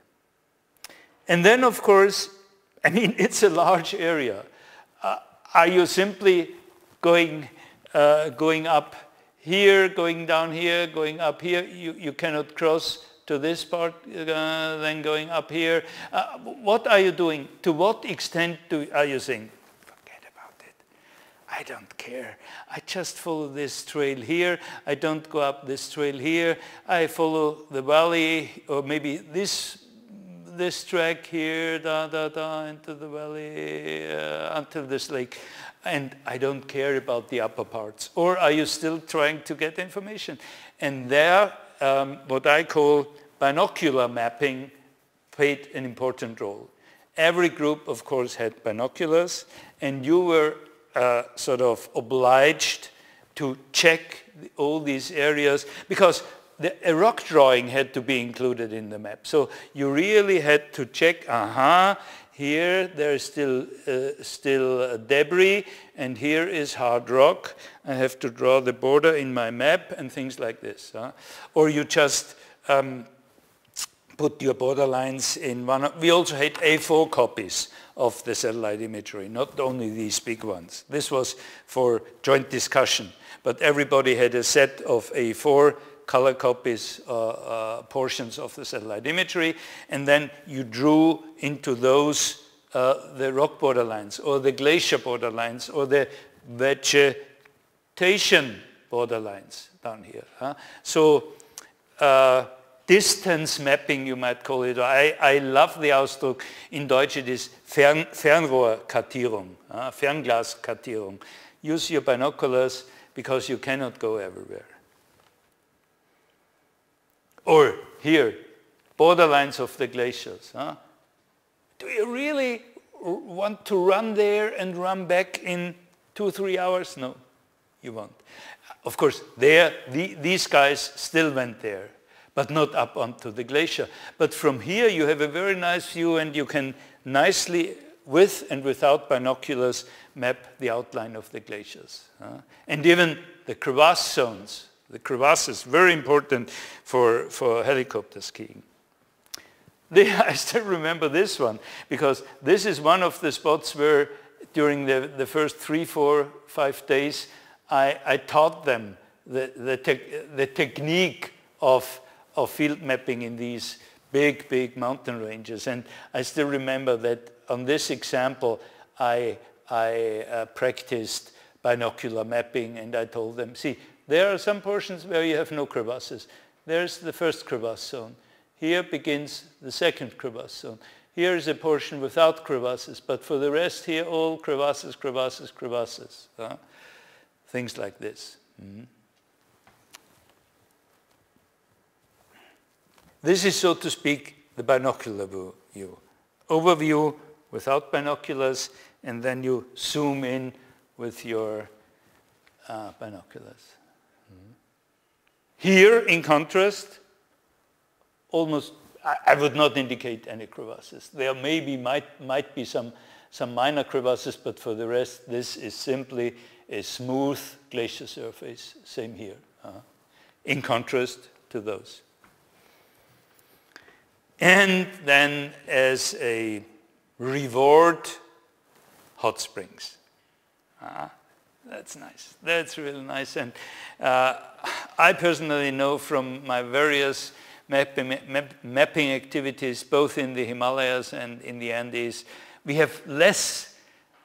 And then of course, I mean, it's a large area. Uh, are you simply going, uh, going up here, going down here, going up here. You, you cannot cross to this part, uh, then going up here. Uh, what are you doing? To what extent do, are you saying, forget about it. I don't care. I just follow this trail here. I don't go up this trail here. I follow the valley or maybe this this track here, da, da, da, into the valley, uh, until this lake and I don't care about the upper parts? Or are you still trying to get information? And there, um, what I call binocular mapping played an important role. Every group, of course, had binoculars, and you were uh, sort of obliged to check all these areas because the, a rock drawing had to be included in the map. So you really had to check, aha, uh -huh, here there's still, uh, still debris and here is hard rock. I have to draw the border in my map and things like this. Huh? Or you just um, put your border lines in one. we also had A4 copies of the satellite imagery, not only these big ones. This was for joint discussion, but everybody had a set of A4 color copies, uh, uh, portions of the satellite imagery, and then you drew into those uh, the rock borderlines or the glacier borderlines or the vegetation borderlines down here. Huh? So uh, distance mapping, you might call it. I, I love the Ausdruck. In Deutsch it is Fern, Fernrohrkartierung, Fernglaskartierung. Use your binoculars because you cannot go everywhere. Or here, borderlines of the glaciers. Huh? Do you really want to run there and run back in two, three hours? No, you won't. Of course, there, the, these guys still went there, but not up onto the glacier. But from here, you have a very nice view and you can nicely, with and without binoculars, map the outline of the glaciers. Uh, and even the crevasse zones the crevasses, very important for, for helicopter skiing. I still remember this one because this is one of the spots where during the, the first three, four, five days, I, I taught them the, the, the technique of, of field mapping in these big, big mountain ranges. And I still remember that on this example, I, I uh, practiced binocular mapping and I told them, see, there are some portions where you have no crevasses. There's the first crevasse zone. Here begins the second crevasse zone. Here is a portion without crevasses, but for the rest here, all crevasses, crevasses, crevasses. Things like this. Mm -hmm. This is, so to speak, the binocular view. Overview without binoculars, and then you zoom in with your uh, binoculars. Here, in contrast, almost, I, I, would not indicate any crevasses. There maybe might, might be some, some minor crevasses, but for the rest, this is simply a smooth glacier surface, same here, uh, in contrast to those. And then as a reward, hot springs. Uh, that's nice. That's really nice. And uh, I personally know from my various mapping, map, mapping activities, both in the Himalayas and in the Andes, we have less,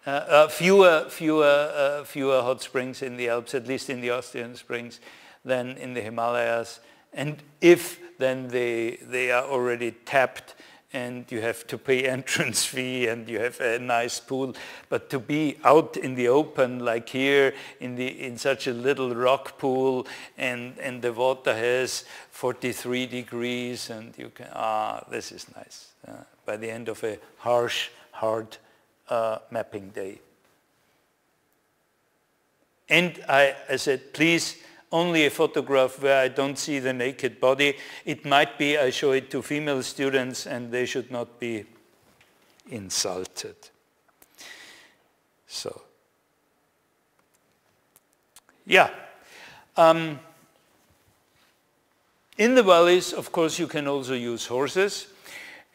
uh, uh, fewer, fewer, uh, fewer hot springs in the Alps, at least in the Austrian springs, than in the Himalayas. And if then they, they are already tapped and you have to pay entrance fee and you have a nice pool. But to be out in the open like here in, the, in such a little rock pool and, and the water has 43 degrees and you can, ah, this is nice. Uh, by the end of a harsh, hard uh, mapping day. And I, I said, please, only a photograph where I don't see the naked body. It might be I show it to female students and they should not be insulted. So, yeah. Um, in the valleys, of course, you can also use horses.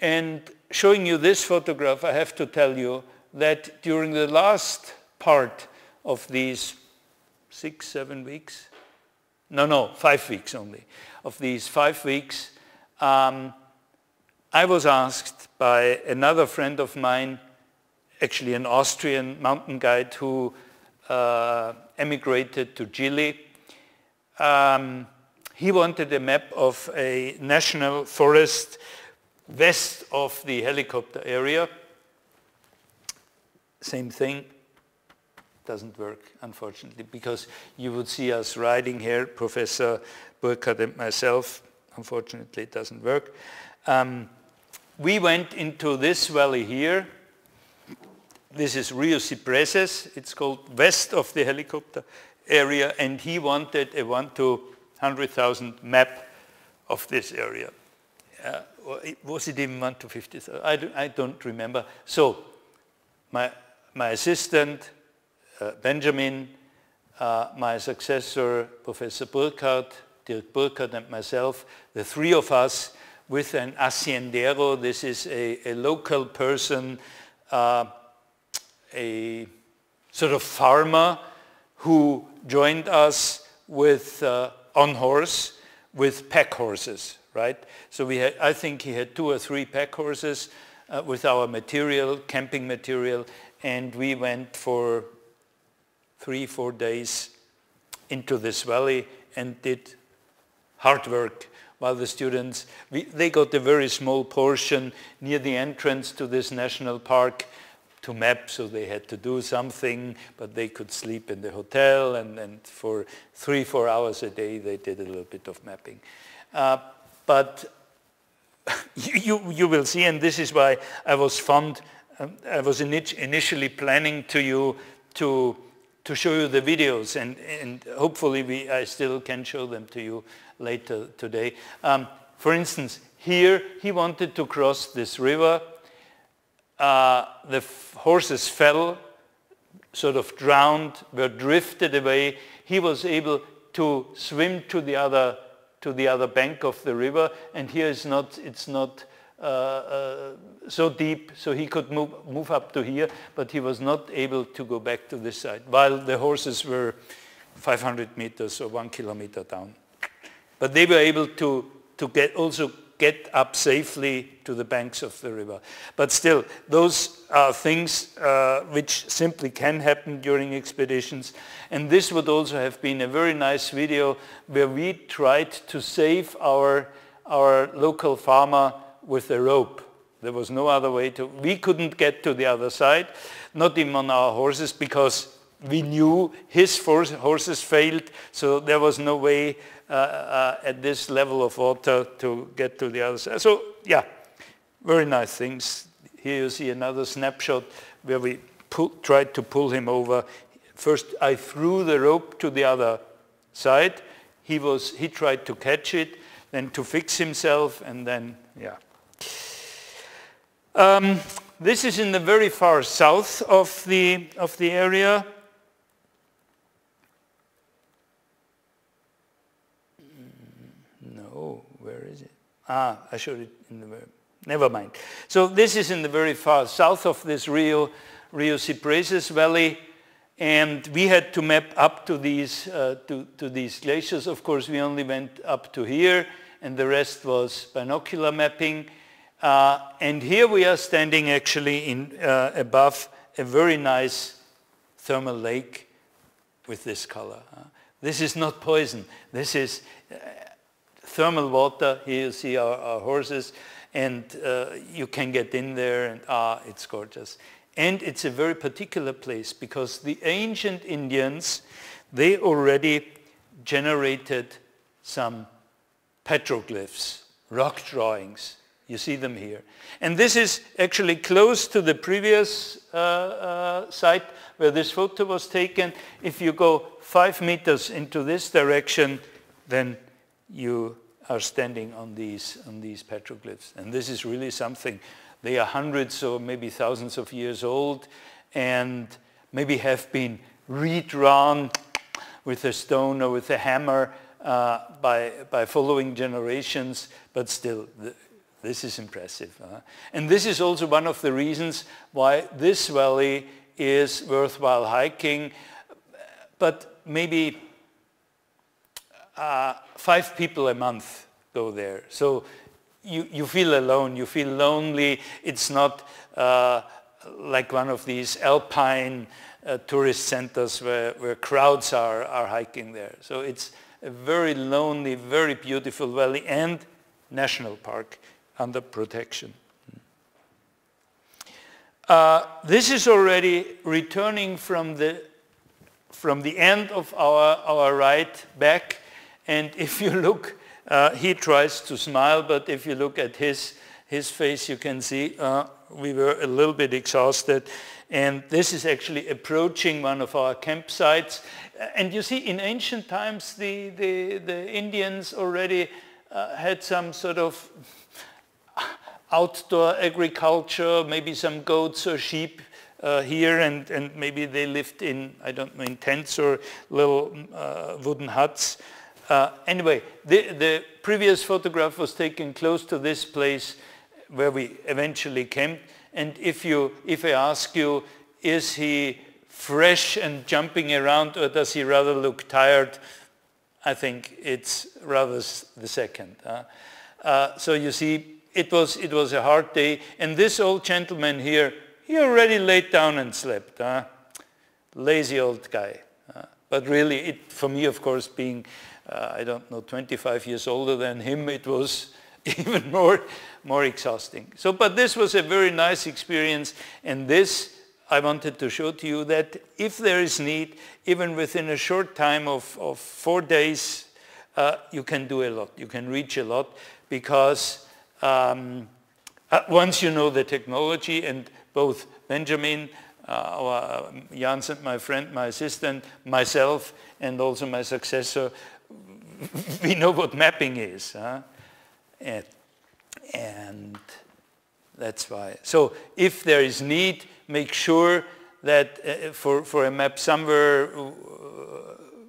And showing you this photograph, I have to tell you that during the last part of these six, seven weeks, no, no, five weeks only, of these five weeks, um, I was asked by another friend of mine, actually an Austrian mountain guide who uh, emigrated to Chile. Um, he wanted a map of a national forest west of the helicopter area. Same thing, doesn't work, unfortunately, because you would see us riding here, Professor Burghardt and myself. Unfortunately, it doesn't work. Um, we went into this valley here. This is Rio Cipreses. It's called west of the helicopter area, and he wanted a 1 to 100,000 map of this area. Uh, was it even 1 to 50,000? I, do, I don't remember. So my, my assistant, uh, Benjamin, uh, my successor, Professor Burghardt, Dirk Burghardt and myself, the three of us with an haciendero. This is a, a local person, uh, a sort of farmer who joined us with uh, on horse with pack horses, right? So we had, I think he had two or three pack horses uh, with our material, camping material, and we went for three, four days into this valley and did hard work while the students, we, they got a very small portion near the entrance to this national park to map, so they had to do something, but they could sleep in the hotel, and, and for three, four hours a day, they did a little bit of mapping. Uh, but you, you will see, and this is why I was fond, um, I was initially planning to you to, to show you the videos, and, and hopefully we, I still can show them to you later today. Um, for instance, here he wanted to cross this river. Uh, the horses fell, sort of drowned, were drifted away. He was able to swim to the other to the other bank of the river, and here not it's not so deep, so he could move move up to here, but he was not able to go back to this side, while the horses were 500 meters or one kilometer down. But they were able to, to get also get up safely to the banks of the river. But still, those are things uh, which simply can happen during expeditions. And this would also have been a very nice video where we tried to save our, our local farmer with a rope. There was no other way to, we couldn't get to the other side, not even on our horses because we knew his horses failed, so there was no way uh, uh, at this level of water to get to the other side. So yeah, very nice things. Here you see another snapshot where we pull, tried to pull him over. First I threw the rope to the other side. He, was, he tried to catch it, then to fix himself, and then, yeah. Um, this is in the very far south of the, of the area. No, where is it? Ah, I showed it in the, never mind. So this is in the very far south of this Rio, Rio Cipreses Valley. And we had to map up to these, uh, to, to these glaciers. Of course, we only went up to here, and the rest was binocular mapping. Uh, and here we are standing actually in, uh, above a very nice thermal lake with this color. this is not poison. This is uh, thermal water. Here you see our, our horses and uh, you can get in there and ah, it's gorgeous. And it's a very particular place because the ancient Indians, they already generated some petroglyphs, rock drawings You see them here. And this is actually close to the previous uh, uh, site where this photo was taken. If you go five meters into this direction, then you are standing on these, on these petroglyphs. And this is really something. They are hundreds or maybe thousands of years old and maybe have been redrawn with a stone or with a hammer uh, by, by following generations, but still, the, this is impressive. Uh. And this is also one of the reasons why this valley is worthwhile hiking, but maybe uh, five people a month go there. So you, you feel alone, you feel lonely. It's not uh, like one of these alpine uh, tourist centers where, where crowds are, are hiking there. So it's a very lonely, very beautiful valley and national park under protection. Uh, this is already returning from the, from the end of our, our ride back. And if you look, uh, he tries to smile, but if you look at his, his face, you can see uh, we were a little bit exhausted. And this is actually approaching one of our campsites. And you see, in ancient times, the, the, the Indians already uh, had some sort of outdoor agriculture, maybe some goats or sheep uh, here, and, and maybe they lived in, I don't know, in tents or little uh, wooden huts. Uh, anyway, the, the previous photograph was taken close to this place where we eventually came. And if, you, if I ask you, is he fresh and jumping around or does he rather look tired? I think it's rather the second. Uh, so you see, it was, it was a hard day. And this old gentleman here, he already laid down and slept. Uh, lazy old guy. But really, it, for me, of course, being, uh, I don't know, 25 years older than him, it was even more, more exhausting. So, but this was a very nice experience. And this I wanted to show to you that if there is need, even within a short time of, of four days, uh, you can do a lot. You can reach a lot because um, uh, once you know the technology and both Benjamin, uh, our um, Janssen, my friend, my assistant, myself, and also my successor, we know what mapping is. Huh? And, and that's why. So if there is need, make sure that uh, for, for a map somewhere uh,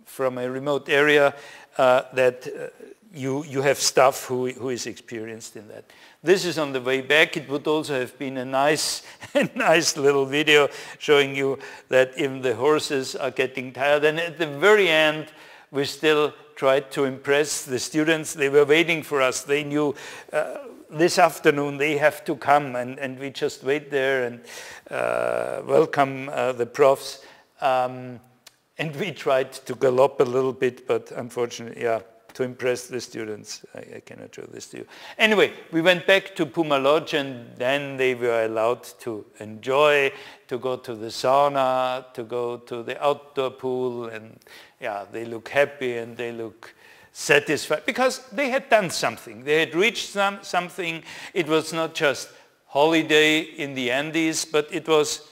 from a remote area uh, that uh, you, you have staff who, who is experienced in that. This is on the way back. It would also have been a nice, a nice little video showing you that even the horses are getting tired. And at the very end, we still tried to impress the students. They were waiting for us. They knew uh, this afternoon they have to come and, and we just wait there and uh, welcome uh, the profs. Um, and we tried to gallop a little bit, but unfortunately, yeah, to impress the students, I, I, cannot show this to you. Anyway, we went back to Puma Lodge and then they were allowed to enjoy, to go to the sauna, to go to the outdoor pool and yeah, they look happy and they look satisfied because they had done something. They had reached some, something. It was not just holiday in the Andes, but it was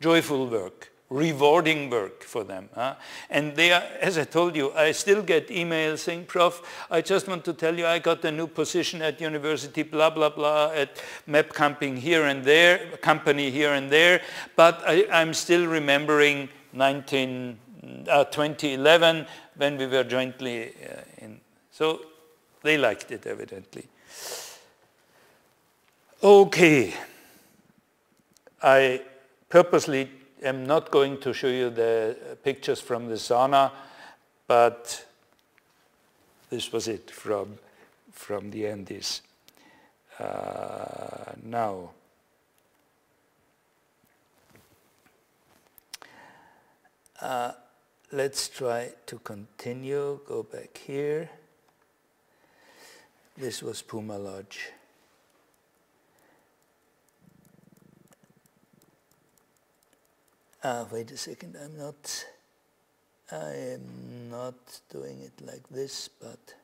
joyful work, rewarding work for them. Huh? And they are, as I told you, I still get emails saying, Prof, I just want to tell you I got a new position at university, blah, blah, blah, at map camping here and there, company here and there, but I, I'm still remembering 19, uh, 2011 when we were jointly uh, in. So they liked it evidently. Okay. I purposely am not going to show you the pictures from the sauna, but this was it from, from the Andes. Uh, now, uh, let's try to continue, go back here. This was Puma Lodge. Ah, wait a second, I'm not, I am not doing it like this, but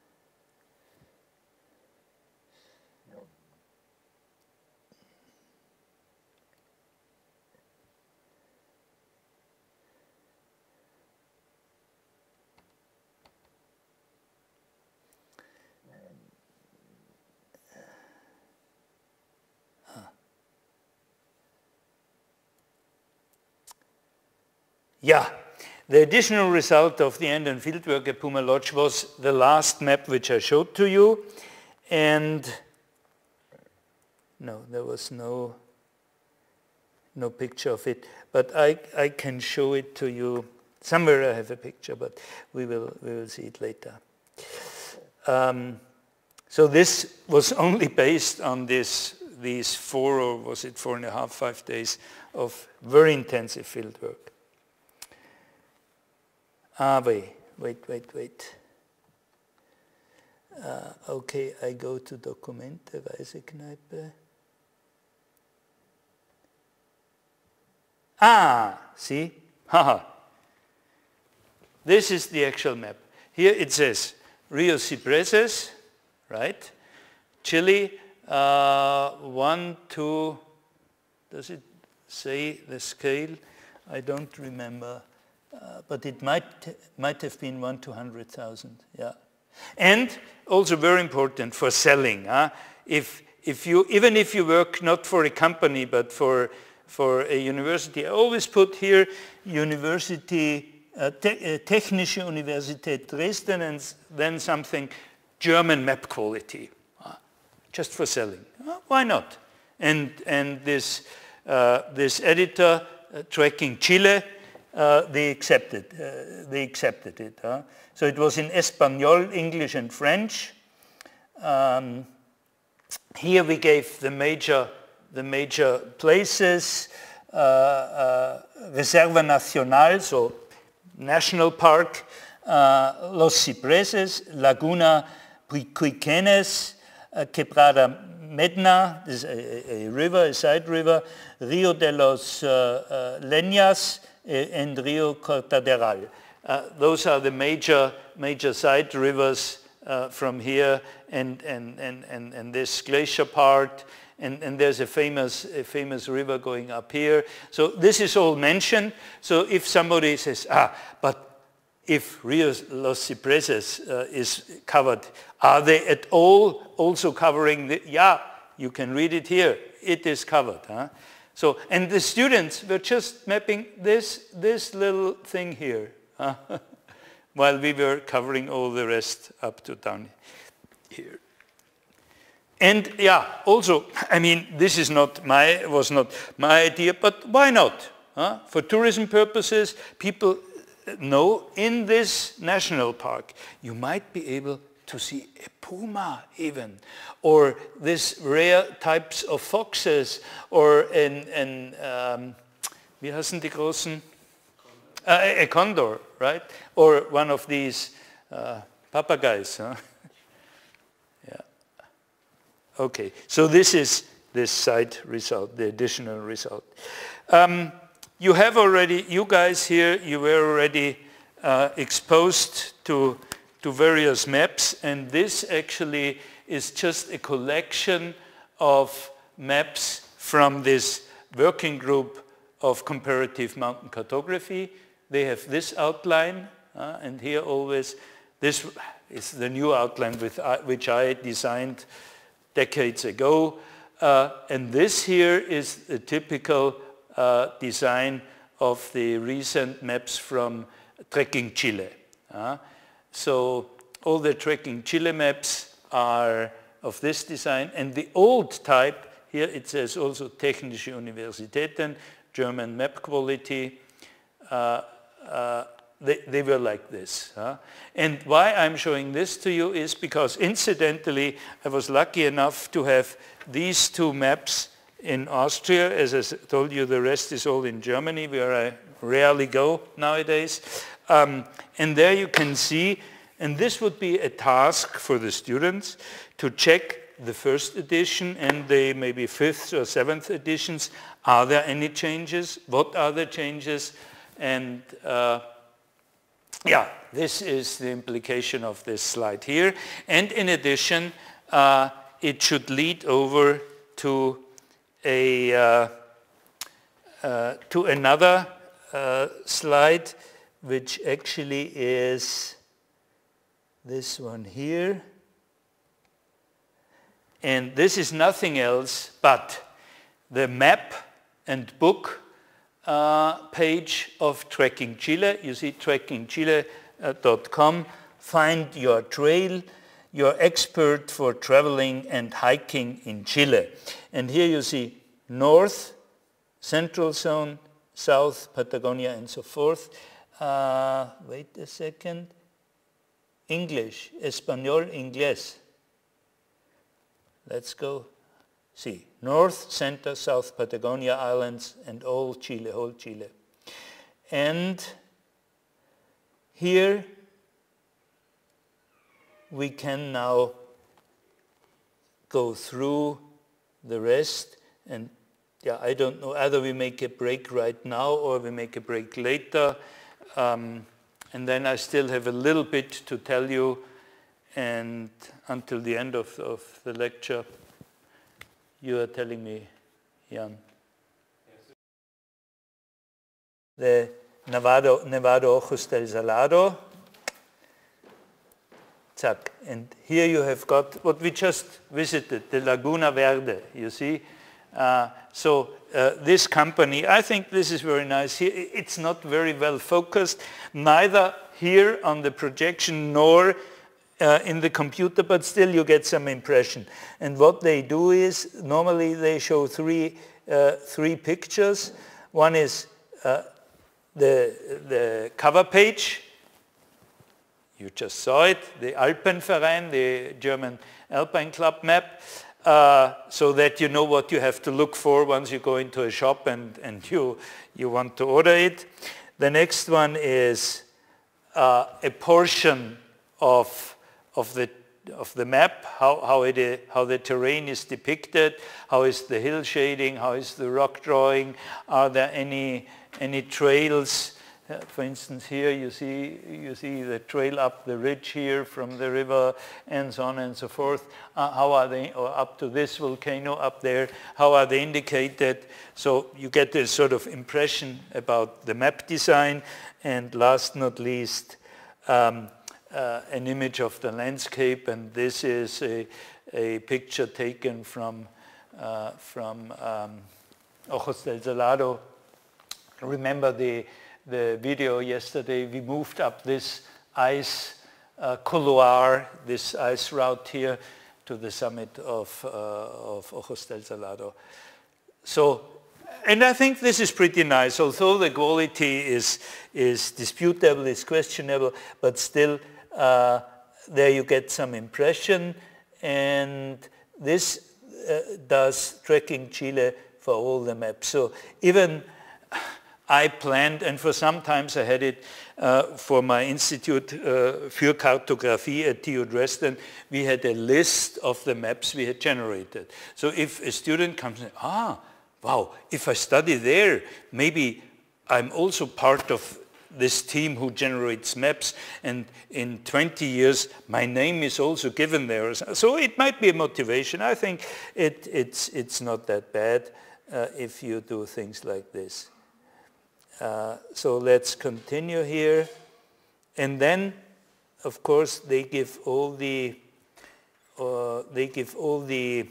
yeah, the additional result of the Andean fieldwork at Puma Lodge was the last map which I showed to you. And no, there was no, no picture of it. But I, I can show it to you. Somewhere I have a picture, but we will, we will see it later. Um, so this was only based on this, these four or was it four and a half, five days of very intensive field work. Ah, wait, wait, wait, wait. Uh, okay, I go to Dokumente, Weisekneipe. Ah, see? Haha. this is the actual map. Here it says Rio Cipreses, right? Chile, uh, one, two, does it say the scale? I don't remember. Uh, but it might, might have been 1 to 100,000, yeah. And also very important for selling. Huh? If, if you, even if you work not for a company but for, for a university, I always put here University, uh, Te uh, Technische Universität Dresden and then something German map quality, just for selling. Uh, why not? And, and this, uh, this editor, Trekking Chile, uh, they accepted, uh, they accepted it. Huh? So it was in Espanol, English and French. Um, here we gave the major, the major places, uh, uh Reserva Nacional, so National Park, uh, Los Cipreses, Laguna Priquenes, uh, Quebrada Medna, this is a, a, river, a side river, Rio de los Leñas, and Rio Cortaderal. Uh, those are the major, major side rivers uh, from here and, and, and, and, and this glacier part. And, and there's a famous, a famous river going up here. So this is all mentioned. So if somebody says, ah, but if Rio Los Cipreses uh, is covered, are they at all also covering the, yeah, you can read it here. It is covered. Huh? So, and the students were just mapping this, this little thing here uh, while we were covering all the rest up to down here. And yeah, also, I mean, this is not my, was not my idea, but why not? Huh? For tourism purposes, people know in this national park, you might be able to see a puma even, or these rare types of foxes, or an, an um, wie heißen die großen? Uh, a, condor, right? Or one of these uh, papageis. Huh? yeah. Okay, so this is this side result, the additional result. Um, you have already, you guys here, you were already uh, exposed to to various maps and this actually is just a collection of maps from this working group of comparative mountain cartography. They have this outline uh, and here always this is the new outline with, uh, which I designed decades ago. Uh, and this here is a typical uh, design of the recent maps from Trekking Chile. So all the Trekking Chile maps are of this design. And the old type, here it says also Technische Universitäten, German map quality, uh, uh, they, they, were like this. Huh? And why I'm showing this to you is because incidentally, I was lucky enough to have these two maps in Austria. As I told you, the rest is all in Germany, where I rarely go nowadays. Um, and there you can see, and this would be a task for the students to check the first edition and the maybe fifth or seventh editions. Are there any changes? What are the changes? And uh, yeah, this is the implication of this slide here. And in addition, uh, it should lead over to a uh, uh to another uh, slide which actually is this one here. And this is nothing else but the map and book uh, page of Trekking Chile. You see trekkingchile.com. Find your trail, your expert for traveling and hiking in Chile. And here you see north, central zone, south, Patagonia, and so forth. Uh, wait a second. English, Espanol, Inglés. Let's go see. North, center, south Patagonia Islands and all Chile, whole Chile. And here we can now go through the rest and yeah, I don't know, either we make a break right now or we make a break later. Um, and then I still have a little bit to tell you and until the end of, of the lecture, you are telling me, Jan. The Nevado, Nevado Ojos del Salado. Zack. And here you have got what we just visited, the Laguna Verde, you see. Uh, so uh, this company, I think this is very nice. It's not very well focused, neither here on the projection nor uh, in the computer, but still you get some impression. And what they do is, normally they show three, uh, three pictures. One is uh, the, the cover page, you just saw it, the Alpenverein, the German Alpine Club map, uh, so that you know what you have to look for once you go into a shop and, and you, you want to order it. The next one is uh, a portion of, of, the, of the map, how, how, it, how the terrain is depicted, how is the hill shading, how is the rock drawing, are there any, any trails for instance, here you see, you see the trail up the ridge here from the river and so on and so forth. Uh, how are they, or up to this volcano up there, how are they indicated? So you get this sort of impression about the map design. And last not least, um, uh, an image of the landscape. And this is a, a picture taken from, uh, from um, Ojos del Salado. Remember the the video yesterday, we moved up this ice uh, couloir, this ice route here to the summit of, uh, of Ojos del Salado. So, and I think this is pretty nice, although the quality is, is disputable, is questionable, but still uh, there you get some impression and this uh, does Trekking Chile for all the maps. So even I planned, and for some times I had it uh, for my Institute uh, für Kartografie at TU Dresden, we had a list of the maps we had generated. So if a student comes and ah, wow, if I study there, maybe I'm also part of this team who generates maps and in 20 years my name is also given there. So it might be a motivation. I think it, it's, it's not that bad uh, if you do things like this. Uh, so let's continue here. And then, of course, they give all the uh, they give all the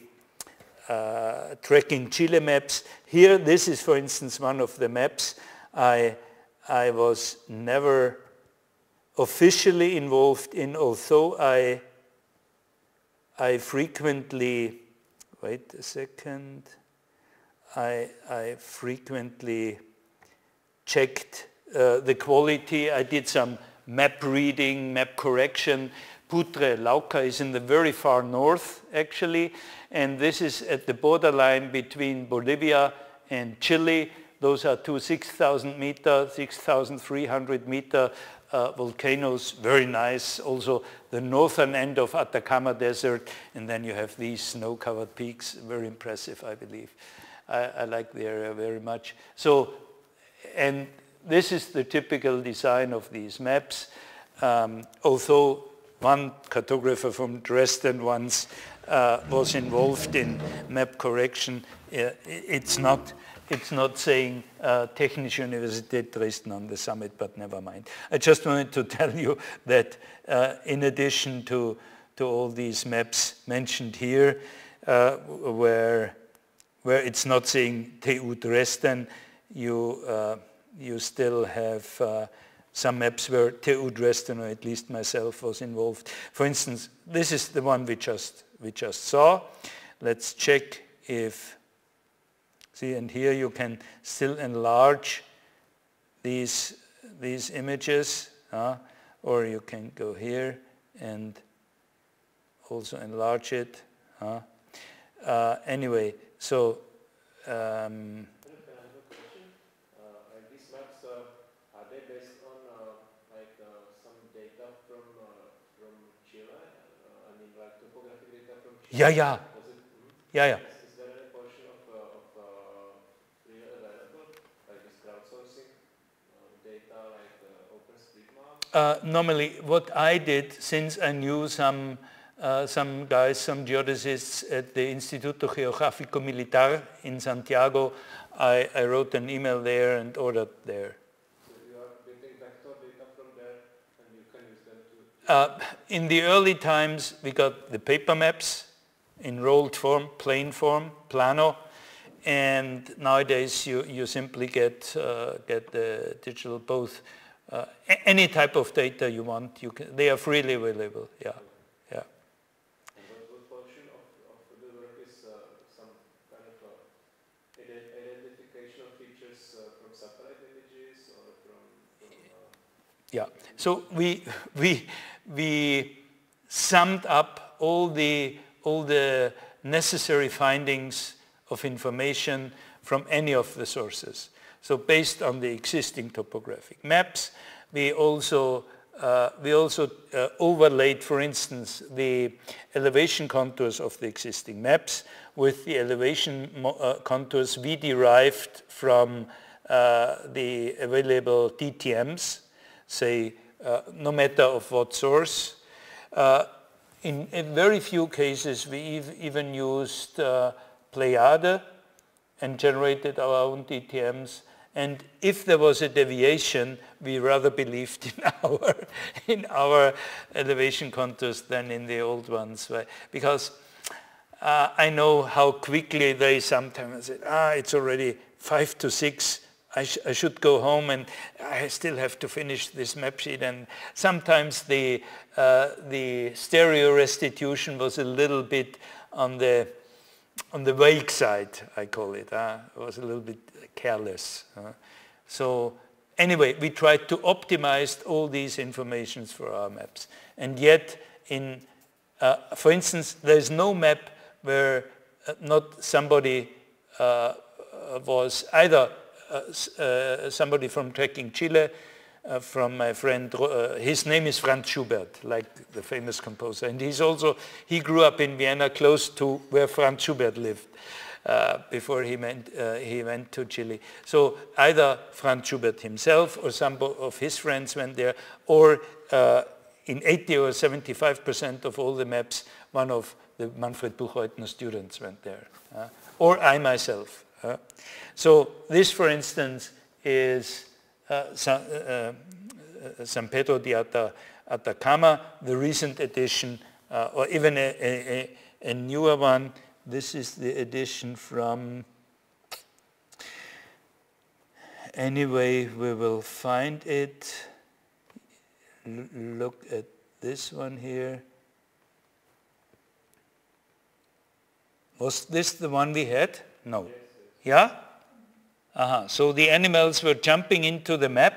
uh, Chile maps. Here, this is, for instance, one of the maps. I I was never officially involved in, although I I frequently wait a second. I I frequently checked uh, the quality. I did some map reading, map correction. Putre Lauca is in the very far north, actually, and this is at the borderline between Bolivia and Chile. Those are two 6,000 meter, 6,300 meter uh, volcanoes, very nice. Also the northern end of Atacama Desert, and then you have these snow-covered peaks, very impressive, I believe. I, I like the area very much. So and this is the typical design of these maps. Um, although one cartographer from Dresden once uh, was involved in map correction, uh, it's not it's not saying uh, Technische Universität Dresden on the summit, but never mind. I just wanted to tell you that uh, in addition to, to all these maps mentioned here, uh, where, where it's not saying TU Dresden, you, uh, you still have uh, some maps where TU Dresden, or at least myself, was involved. For instance, this is the one we just, we just saw. Let's check if, see, and here you can still enlarge these, these images, uh, or you can go here and also enlarge it. Uh, anyway, so um, Yeah, yeah. Yeah, yeah. Is there any portion of, uh, of uh, available, like this crowdsourcing uh, data, like uh, OpenStreetMap? normally, what I did, since I knew some uh, some guys, some geodesists at the Instituto Geográfico Militar in Santiago, I, I wrote an email there and ordered there. So you are getting vector data from there and you can use them to... Uh, in the early times, we got the paper maps in rolled form, plain form, plano. And nowadays you, you simply get, uh, get the digital both, uh, any type of data you want, you can, they are freely available, yeah. yeah. What, portion of, of the work is some kind of identification of features from satellite images or from... from yeah, so we, we, we summed up all the all the necessary findings of information from any of the sources. So based on the existing topographic maps, we also uh, we also uh, overlaid, for instance, the elevation contours of the existing maps with the elevation uh, contours we derived from uh, the available DTMs, say, no matter of what source. Uh, in, in, very few cases, we ev even used uh, Pleiade and generated our own DTMs. And if there was a deviation, we rather believed in our, in our elevation contours than in the old ones. Because uh, I know how quickly they sometimes ah, it's already five to six I, sh I, should go home and I still have to finish this map sheet. And sometimes the, uh, the stereo restitution was a little bit on the, on the vague side, I call it. Uh, it was a little bit careless. Uh. So anyway, we tried to optimize all these informations for our maps. And yet, in, uh, for instance, there's no map where uh, not somebody uh, was either somebody from Trekking Chile, uh, from my friend, his name is Franz Schubert, like the famous composer. And he's also, he grew up in Vienna close to where Franz Schubert lived. Uh, before he went, uh, he went to Chile. So either Franz Schubert himself or some of his friends went there, or uh, in 80 or 75% of all the maps, one of the Manfred Buchroithner students went there, or I myself. So this, for instance, is uh, San, uh, uh, San, Pedro de Ata, Atacama, the recent edition, uh, or even a, a, a, newer one. This is the edition from, anyway, we will find it. L look at this one here. Was this the one we had? No. Yeah? Uh -huh. So the animals were jumping into the map.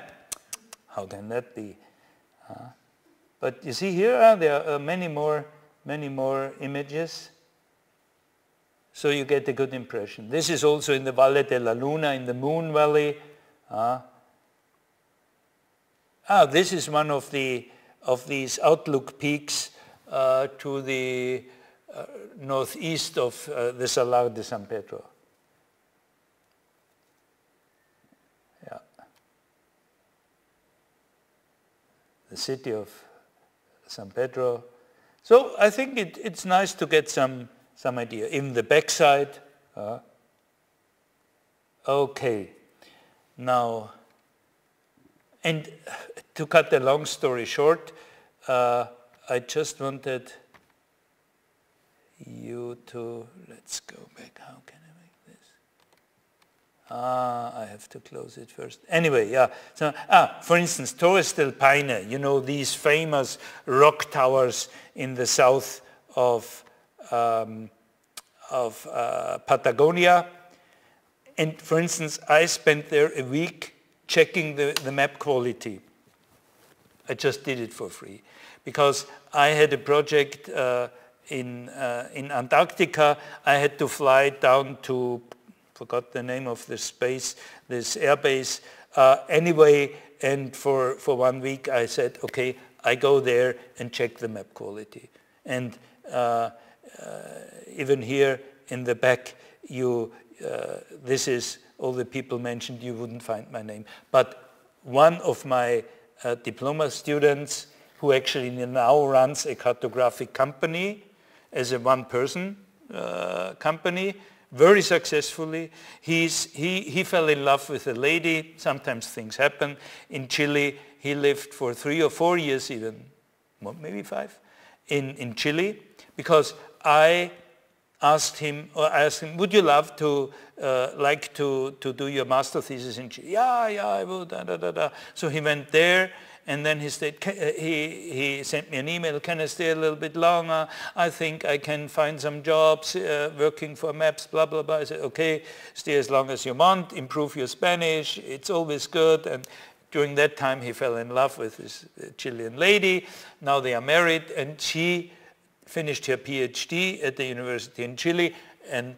How can that be? Uh, but you see here, uh, there are many more, many more images. So you get a good impression. This is also in the Valle de la Luna, in the Moon Valley. Uh, ah, this is one of the of these outlook peaks uh, to the uh, northeast of uh, the Salar de San Pedro. The city of San Pedro. So I think it, it's nice to get some, some idea. In the backside, uh, okay, now, and to cut the long story short, uh, I just wanted you to, let's go back, how can I make this? Ah, I have to close it first. Anyway, yeah. So, ah, for instance, Torres del Paine, you know, these famous rock towers in the south of, um, of uh, Patagonia. And for instance, I spent there a week checking the, the map quality. I just did it for free because I had a project uh, in, uh, in Antarctica. I had to fly down to forgot the name of this space, this airbase. Uh, anyway, and for, for one week I said, okay, I go there and check the map quality. And uh, uh, even here in the back, you, uh, this is all the people mentioned, you wouldn't find my name. But one of my uh, diploma students who actually now runs a cartographic company as a one-person uh, company, very successfully. He's, he, he fell in love with a lady. Sometimes things happen. In Chile, he lived for three or four years even, well, maybe five, in, in Chile because I asked him, or I asked him, would you love to, uh, like to, to do your master thesis in Chile? Yeah, yeah, I would, da, da, da, da. So he went there and then he, stayed, uh, he, he sent me an email, can I stay a little bit longer? I think I can find some jobs uh, working for maps, blah, blah, blah. I said, okay, stay as long as you want, improve your Spanish, it's always good. And during that time, he fell in love with this uh, Chilean lady. Now they are married, and she finished her PhD at the university in Chile, and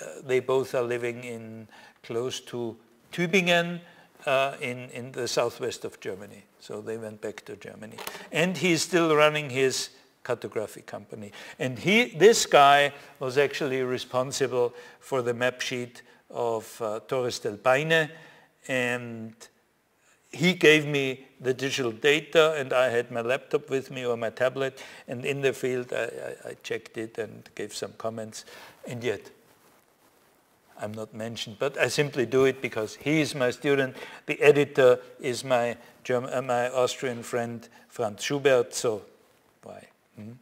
uh, they both are living in close to Tübingen, uh, in, in the southwest of Germany. So they went back to Germany. And he's still running his cartographic company. And he, this guy was actually responsible for the map sheet of uh, Torres del Paine. And he gave me the digital data and I had my laptop with me or my tablet and in the field I, I, I checked it and gave some comments and yet I'm not mentioned, but I simply do it because he is my student. The editor is my, German, uh, my Austrian friend Franz Schubert, so why? Hmm?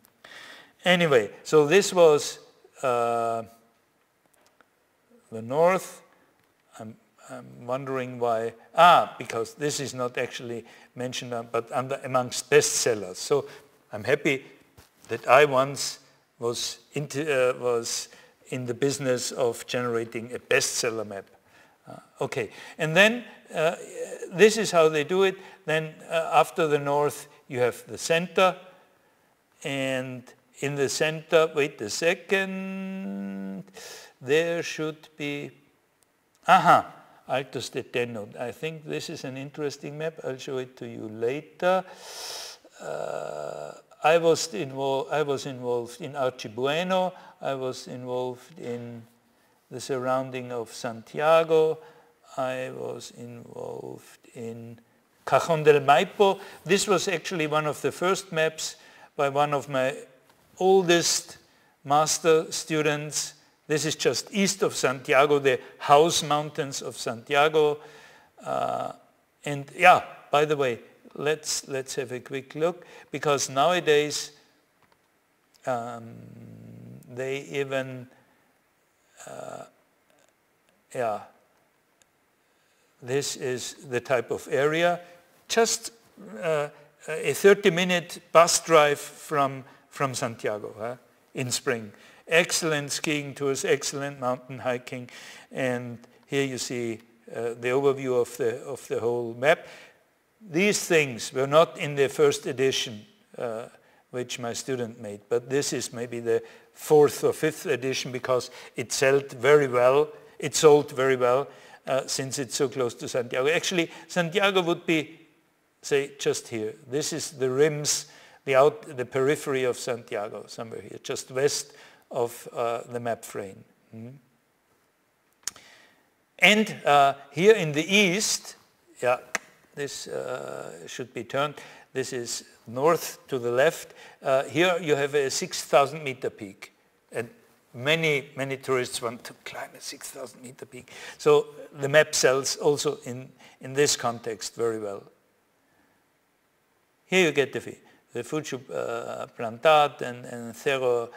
Anyway, so this was uh, the north. I'm, I'm, wondering why, ah, because this is not actually mentioned, uh, but under, amongst bestsellers. So I'm happy that I once was, into, uh, was in the business of generating a bestseller map. Uh, okay, and then uh, this is how they do it. Then uh, after the north, you have the center, and in the center, wait a second, there should be, aha, Alto Stettino. I think this is an interesting map. I'll show it to you later. Uh, I was. I was involved in Achibueno. I was involved in the surrounding of Santiago. I was involved in Cajon del Maipo. This was actually one of the first maps by one of my oldest master students. This is just east of Santiago, the house mountains of Santiago. Uh, and yeah, by the way, let's, let's have a quick look because nowadays um, they even, uh, yeah, this is the type of area. Just uh, a 30-minute bus drive from, from Santiago huh, in spring. Excellent skiing tours, excellent mountain hiking, and here you see uh, the overview of the, of the whole map. These things were not in the first edition uh, which my student made, but this is maybe the fourth or fifth edition because it sold very well. It sold very well uh, since it's so close to Santiago. Actually, Santiago would be, say, just here. This is the rims, the, out, the periphery of Santiago, somewhere here, just west of uh, the map frame. Mm. And uh, here in the east, yeah, this uh, should be turned. This is north to the left. Uh, here you have a 6,000 meter peak. And many, many tourists want to climb a 6,000 meter peak. So the map sells also in, in this context very well. Here you get the, the Fuchu uh, Plantad and, and Cerro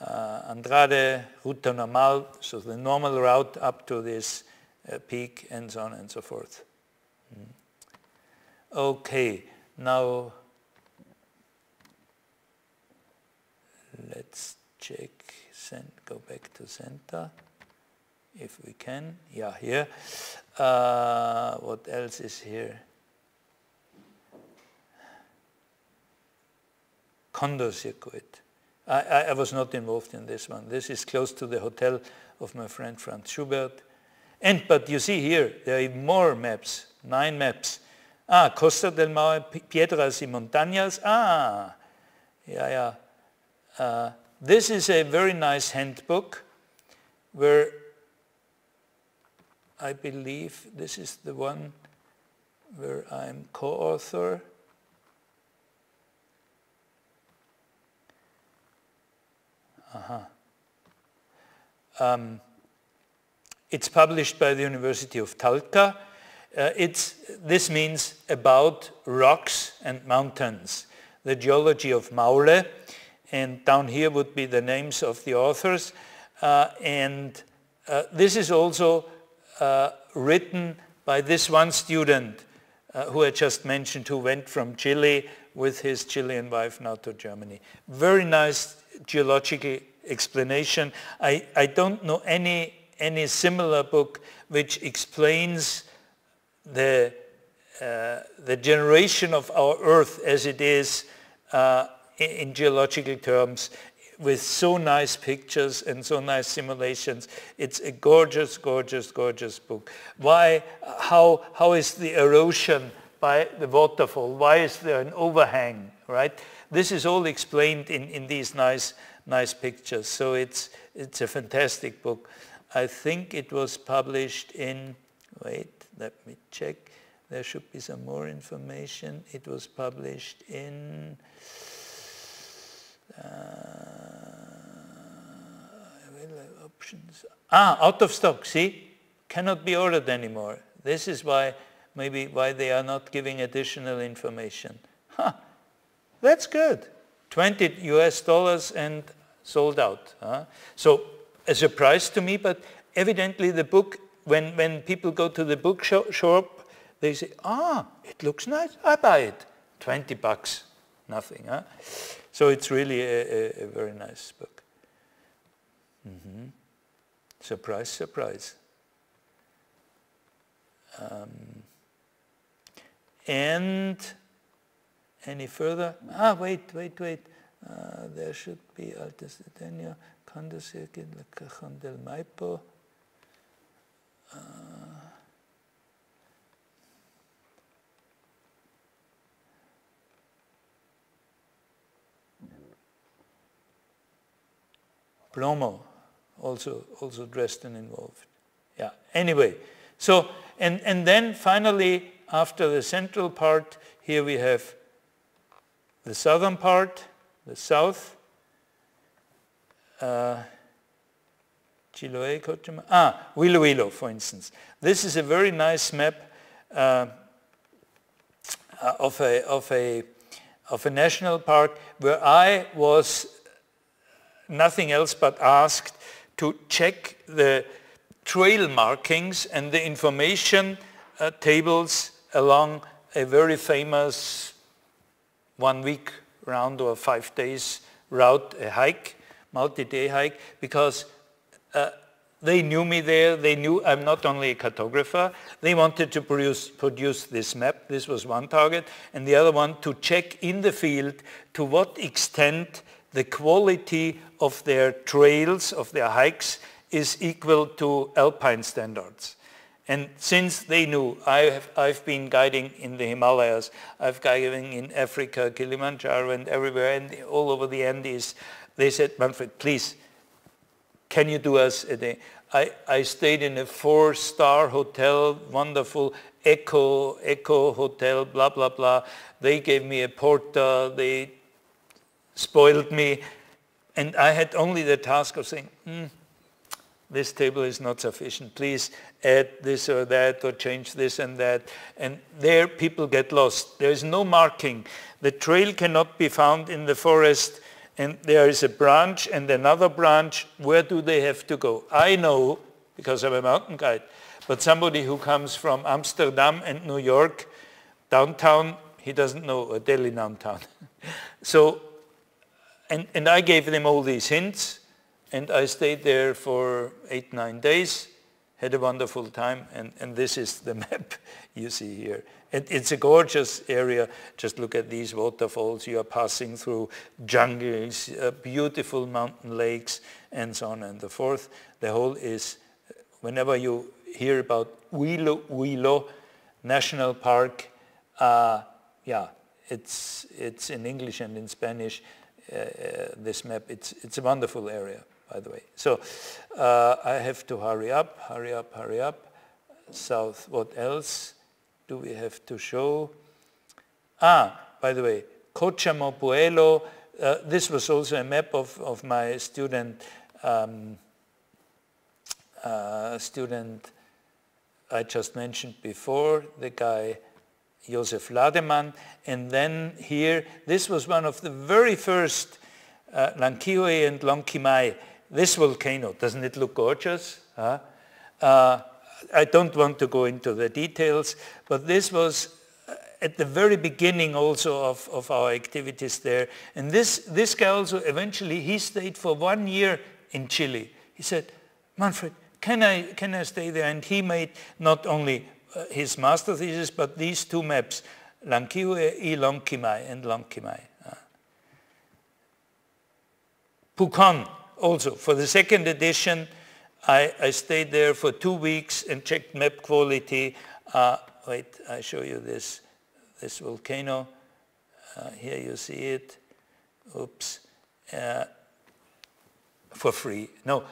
uh, Andrade, Ruta Normal, so the normal route up to this uh, peak and so on and so forth. Mm. Okay, now let's check, send, go back to center if we can. Yeah, here. Uh, what else is here? Condor circuit. I, I, I, was not involved in this one. This is close to the hotel of my friend Franz Schubert. And, but you see here, there are more maps, nine maps. Ah, Costa del Mar, Piedras y Montañas. Ah, yeah, yeah. Uh, this is a very nice handbook where I believe this is the one where I'm co-author. Uh-huh. Um, it's published by the University of Talca. Uh, it's, this means about rocks and mountains, the geology of Maule, and down here would be the names of the authors. Uh, and uh, this is also uh, written by this one student uh, who I just mentioned who went from Chile with his Chilean wife now to Germany. Very nice geological explanation. I, I don't know any, any similar book which explains the, uh, the generation of our Earth as it is uh, in geological terms with so nice pictures and so nice simulations. It's a gorgeous, gorgeous, gorgeous book. Why, how, how is the erosion by the waterfall? Why is there an overhang, right? This is all explained in, in these nice, nice pictures. So it's, it's a fantastic book. I think it was published in, wait, let me check. There should be some more information. It was published in, uh, options. Ah, out of stock, see? Cannot be ordered anymore. This is why, maybe why they are not giving additional information. Huh, that's good. 20 US dollars and sold out. Huh? So a surprise to me, but evidently the book, when, when people go to the bookshop, they say, ah, it looks nice, I buy it. 20 bucks, nothing. Huh? So it's really a, a, a very nice book. Mm -hmm. Surprise, surprise. Um, and any further? Ah, wait, wait, wait. Uh, there should be Alta Cerdeña, Condor Circuit, La Cajon del Maipo. Uh, Plomo also, also Dresden involved. Yeah, anyway, so, and, and then finally, after the central part, here we have the southern part, the south, uh, Chiloé, ah, Huilo for instance. This is a very nice map uh, of, a, of, a, of a national park where I was nothing else but asked to check the trail markings and the information uh, tables along a very famous one week round or five days route, a hike, multi-day hike, because uh, they knew me there, they knew I'm not only a cartographer, they wanted to produce, produce this map, this was one target, and the other one to check in the field to what extent the quality of their trails, of their hikes, is equal to alpine standards. And since they knew, I have, I've been guiding in the Himalayas, I've guiding in Africa, Kilimanjaro and everywhere, and all over the Andes, they said, Manfred, please, can you do us a day? I, I stayed in a four-star hotel, wonderful, Echo, eco hotel, blah, blah, blah. They gave me a porta, they spoiled me. And I had only the task of saying, mm, this table is not sufficient. Please add this or that or change this and that. And there people get lost. There is no marking. The trail cannot be found in the forest and there is a branch and another branch. Where do they have to go? I know because I'm a mountain guide. but somebody who comes from Amsterdam and New York, downtown, he doesn't know a Delhi downtown. so, and, and I gave them all these hints, and I stayed there for eight, nine days, had a wonderful time, and, and this is the map you see here. It, it's a gorgeous area. Just look at these waterfalls. You are passing through jungles, uh, beautiful mountain lakes, and so on and so forth. The whole is, whenever you hear about Huilo Huilo National Park, uh, yeah, it's, it's in English and in Spanish, uh, uh, this map. It's, it's a wonderful area, by the way. So uh, I have to hurry up, hurry up, hurry up. South, what else? do we have to show? Ah, by the way, Cochamo Puelo, uh, this was also a map of, of my student, um, uh, student I just mentioned before, the guy Josef Lademann. And then here, this was one of the very first uh, Llanquihue and Lonquimay. This volcano, doesn't it look gorgeous? Huh? Uh, I don't want to go into the details, but this was uh, at the very beginning also of, of our activities there. And this, this guy also eventually, he stayed for one year in Chile. He said, Manfred, can I, can I stay there? And he made not only uh, his master thesis, but these two maps, Llanquihue y Lonquimay and Lonquimay. Uh. Also, for the second edition, I, I, stayed there for two weeks and checked map quality. Uh, wait, I show you this, this volcano. Uh, here you see it. Oops. Uh, for free. No,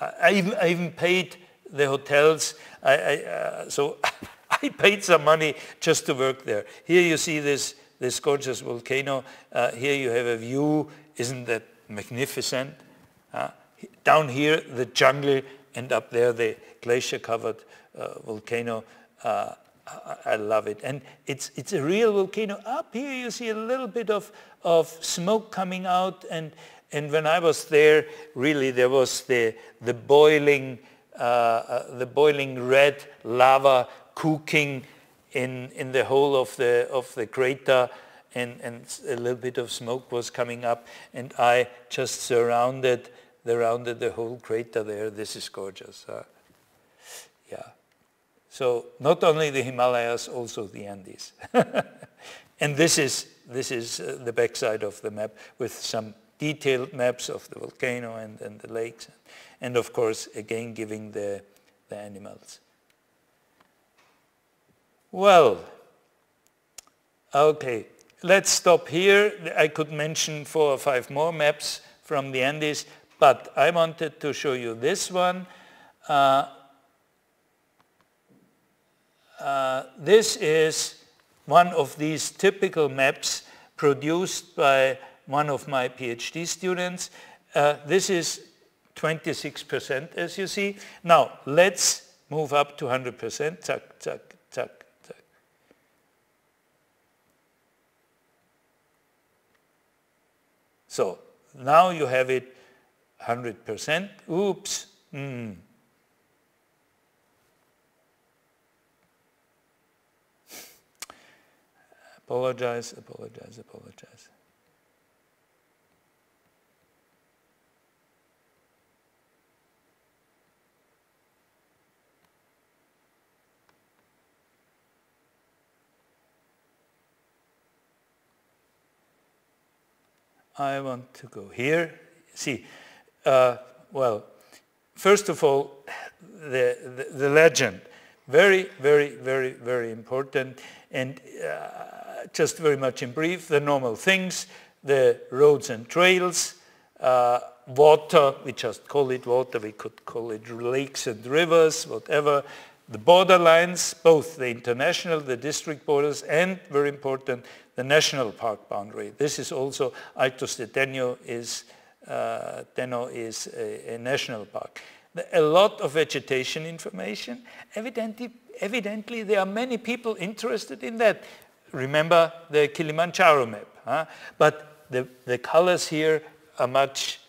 I, I, even, I even paid the hotels. I, uh, so I paid some money just to work there. Here you see this, this gorgeous volcano. Uh, here you have a view. Isn't that magnificent? Uh, down here, the jungle and up there the glacier-covered uh, volcano. Uh, I love it. And it's, it's a real volcano. Up here you see a little bit of, of smoke coming out. And, and when I was there, really there was the, the, boiling, uh, uh, the boiling red lava cooking in, in the whole of the, of the crater. And, and a little bit of smoke was coming up. And I just surrounded surrounded the whole crater there. This is gorgeous. Uh, yeah. So not only the Himalayas, also the Andes. and this is, this is uh, the backside of the map with some detailed maps of the volcano and, and the lakes. And of course, again, giving the, the animals. Well, okay, let's stop here. I could mention four or five more maps from the Andes, but I wanted to show you this one. Uh, uh, this is one of these typical maps produced by one of my PhD students. Uh, this is 26% as you see. Now let's move up to 100%. Tuck, tuck, tuck, tuck. So now you have it 100%. Oops. Mm. apologize, apologize, apologize. I want to go here. See, uh, well, first of all, the, the, the, legend, very, very, very, very important. And uh, just very much in brief, the normal things, the roads and trails, uh, water, we just call it water, we could call it lakes and rivers, whatever. The borderlines, both the international, the district borders, and very important, the national park boundary. This is also, Altos de Teno is uh, Teno is a, a, national park. A lot of vegetation information. Evidently, evidently, there are many people interested in that. Remember the Kilimanjaro map. Huh? But the, the colors here are much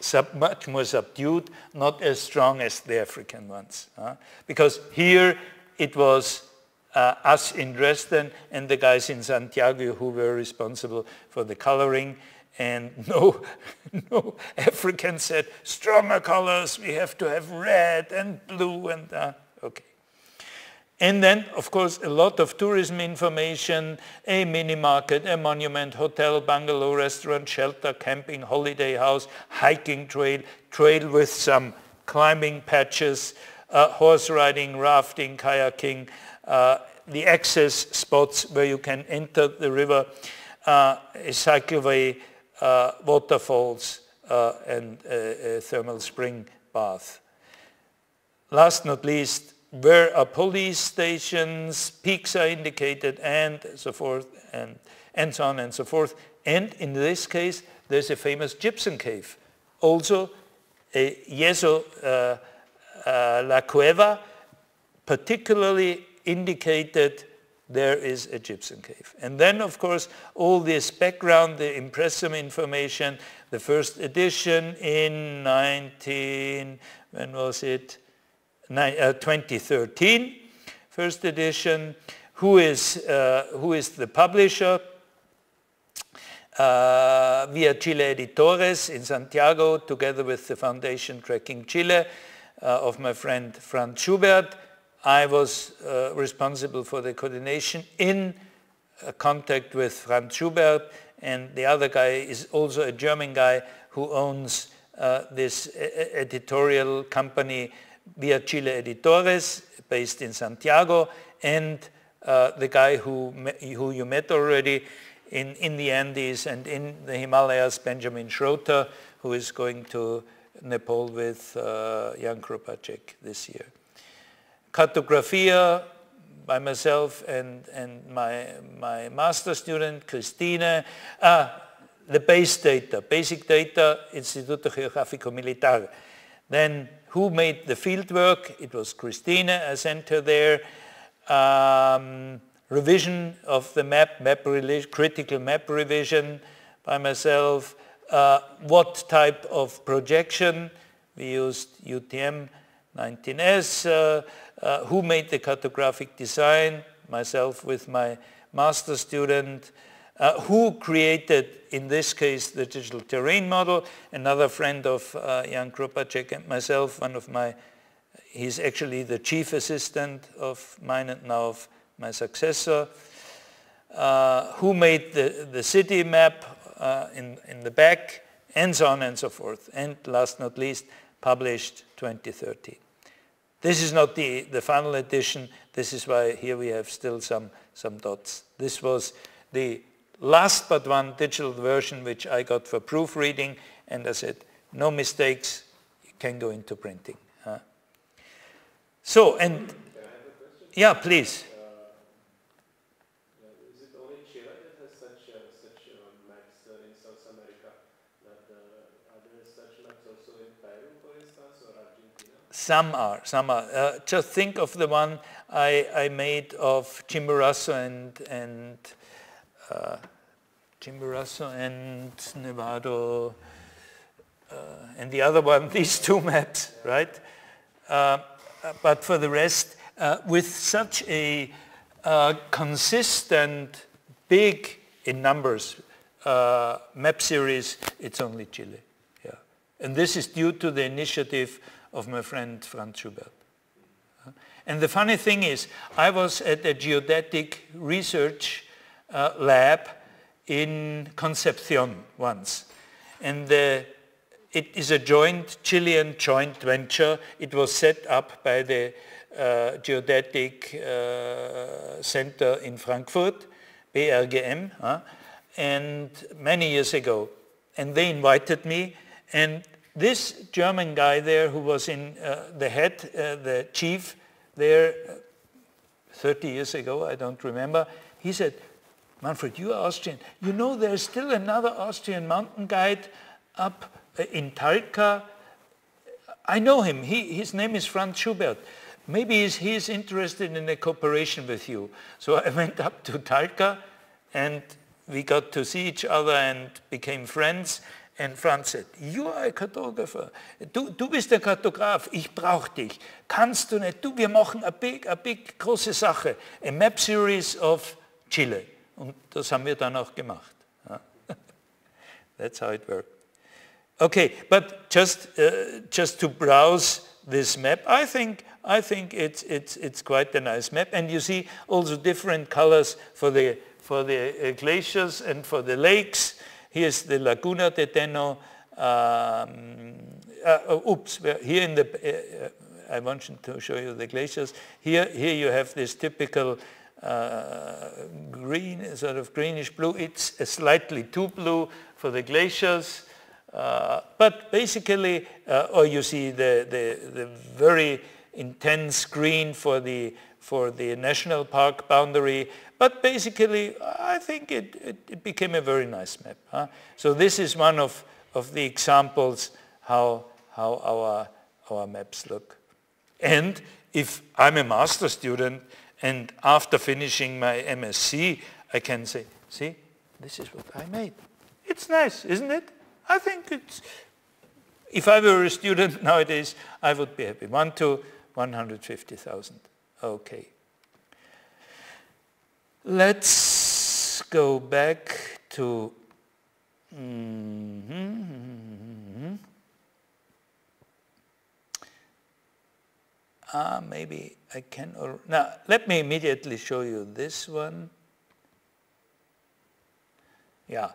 sub, much more subdued, not as strong as the African ones. Uh, because here it was uh, us in Dresden and the guys in Santiago who were responsible for the coloring. And no, no African said, stronger colors, we have to have red and blue and, uh, okay. And then, of course, a lot of tourism information, a mini market, a monument, hotel, bungalow, restaurant, shelter, camping, holiday house, hiking trail, trail with some climbing patches, uh, horse riding, rafting, kayaking, uh, the access spots where you can enter the river, uh, a cycleway, waterfalls, uh, and a thermal spring bath. Last not least, where are police stations, peaks are indicated, and so forth, and, and so on and so forth. And in this case, there's a famous gypsum cave. Also, a Yeso uh, uh, La Cueva, particularly indicated there is a gypsum cave. And then, of course, all this background, the impressum information, the first edition in 19, when was it? uh, 2013, first edition. Who is, uh, who is the publisher? Uh, Via Chile Editores in Santiago, together with the Foundation Trekking Chile uh, of my friend Franz Schubert. I was uh, responsible for the coordination in uh, contact with Franz Schubert, and the other guy is also a German guy who owns this editorial company Via Chile Editores, based in Santiago, and uh, the guy who, who you met already in, in the Andes and in the Himalayas, Benjamin Schroeter, who is going to Nepal with uh, Jan Kropacek this year. Cartographia by myself and, and my, my master student, Christine. Ah, the base data, basic data, Instituto Geográfico Militar. Then who made the field work? It was Christina, I sent her there. Um, revision of the map, map critical map revision by myself. Uh, what type of projection? We used UTM 19S. Uh, uh, who made the cartographic design? Myself with my master student. Uh, who created, in this case, the digital terrain model. Another friend of uh, Jan Kropacek and myself, one of my, he's actually the chief assistant of mine and now of my successor. Uh, who made the, the city map uh, in, in the back, and so on and so forth. And last not least, published 2013. This is not the, the final edition. This is why here we have still some, some dots. This was the last but one digital version which I got for proofreading and I said, no mistakes, you can go into printing. Huh? So, and, yeah, please. Some are, some are. Uh, just think of the one I, I made of Chimborazo and, and uh, and Nevado, uh, and the other one, these two maps, right? Uh, but for the rest, uh, with such a uh, consistent, big in numbers uh, map series, it's only Chile. Yeah. And this is due to the initiative of my friend Franz Schubert. And the funny thing is, I was at a geodetic research uh, lab in Concepcion once. And it is a joint, Chilean joint venture. It was set up by the uh, Geodetic uh, Center in Frankfurt, BRGM, and many years ago. And they invited me, and this German guy there who was in uh, the head, uh, the chief there 30 years ago, I don't remember, he said, Manfred, you are Austrian. You know there's still another Austrian mountain guide up uh, in Talca. I know him. He, his name is Franz Schubert. Maybe he's, he's interested in a cooperation with you. So I went up to Talca and we got to see each other and became friends. And Franz said, you are a cartographer. Du, du bist der Kartograf, ich brauche dich. Kannst du nicht? Du, wir machen eine big, a big, große Sache. A map series of Chile. Und das haben wir dann auch gemacht. That's how it worked. Okay, but just, uh, just to browse this map, I think, I think it's, it's, it's quite a nice map. And you see also different colors for the, for the uh, glaciers and for the lakes. Here's the Laguna de Teno. Um, uh, oh, oops, here in the, uh, uh, I wanted to show you the glaciers. Here, here you have this typical uh, green, sort of greenish blue. It's slightly too blue for the glaciers. Uh, but basically, uh, or you see the, the, the, very intense green for the, for the national park boundary. But basically, I think it, it, it became a very nice map. Huh? So this is one of, of the examples how, how our, our maps look. And if I'm a master student and after finishing my MSc, I can say, see, this is what I made. It's nice, isn't it? I think it's, if I were a student nowadays, I would be happy. One to 150,000. Okay. Let's go back to mm -hmm. Ah, maybe I can. Now, let me immediately show you this one. Yeah,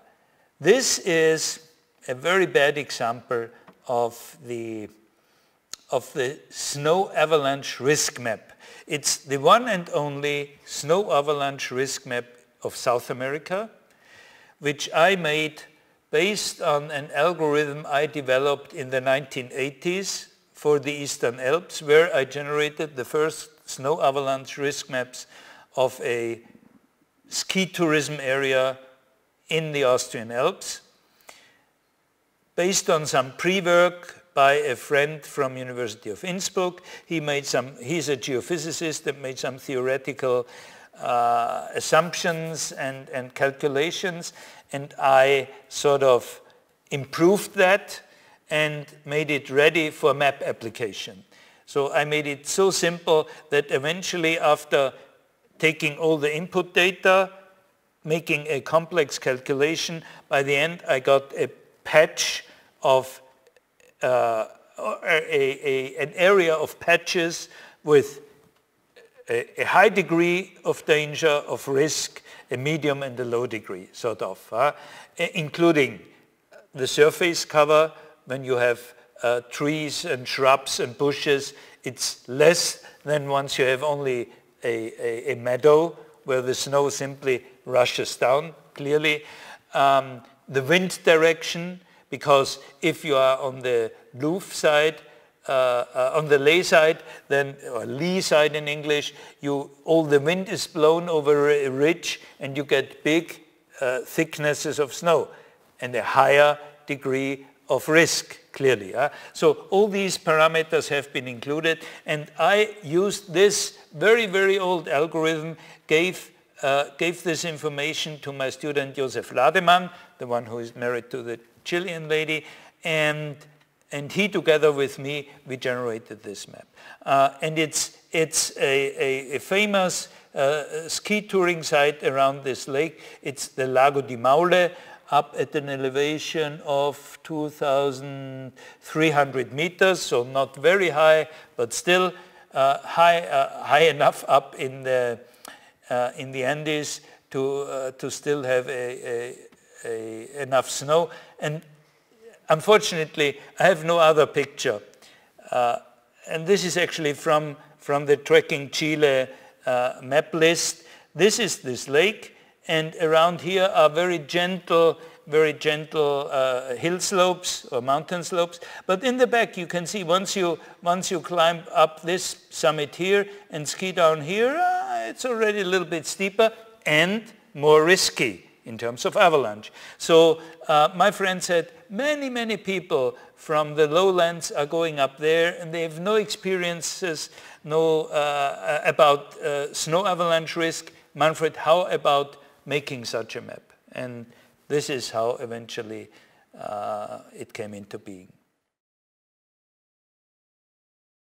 this is a very bad example of the, of the snow avalanche risk map. It's the one and only snow avalanche risk map of South America, which I made based on an algorithm I developed in the 1980s for the Eastern Alps, where I generated the first snow avalanche risk maps of a ski tourism area in the Austrian Alps based on some pre-work by a friend from University of Innsbruck. He made some, he's a geophysicist that made some theoretical uh, assumptions and, and calculations and I sort of improved that and made it ready for map application. So I made it so simple that eventually after taking all the input data, making a complex calculation. By the end, I got a patch of uh, a, a, an area of patches with a, a, high degree of danger, of risk, a medium and a low degree, sort of, including the surface cover. When you have uh, trees and shrubs and bushes, it's less than once you have only a, a meadow where the snow simply rushes down clearly. Um, the wind direction, because if you are on the Luv side, uh, uh, on the ley side, then or lee side in English, you all the wind is blown over a ridge and you get big uh, thicknesses of snow and a higher degree of risk clearly. So all these parameters have been included and I used this very, very old algorithm, gave uh, gave this information to my student Josef Lademann, the one who is married to the Chilean lady, and, and he together with me, we generated this map. Uh, and it's, it's a, a, a famous uh, ski touring site around this lake. It's the Lago di Maule, up at an elevation of 2,300 meters, so not very high, but still uh, high, uh, high enough up in the uh, in the Andes to, uh, to still have a, a, a enough snow. And unfortunately, I have no other picture. Uh, and this is actually from, from the Trekking Chile uh, map list. This is this lake, and around here are very gentle, very gentle uh, hill slopes or mountain slopes. But in the back, you can see once you, once you climb up this summit here and ski down here, it's already a little bit steeper and more risky in terms of avalanche. So uh, my friend said, many, many people from the lowlands are going up there and they have no experiences no, uh, about uh, snow avalanche risk. Manfred, how about making such a map? And this is how eventually uh, it came into being.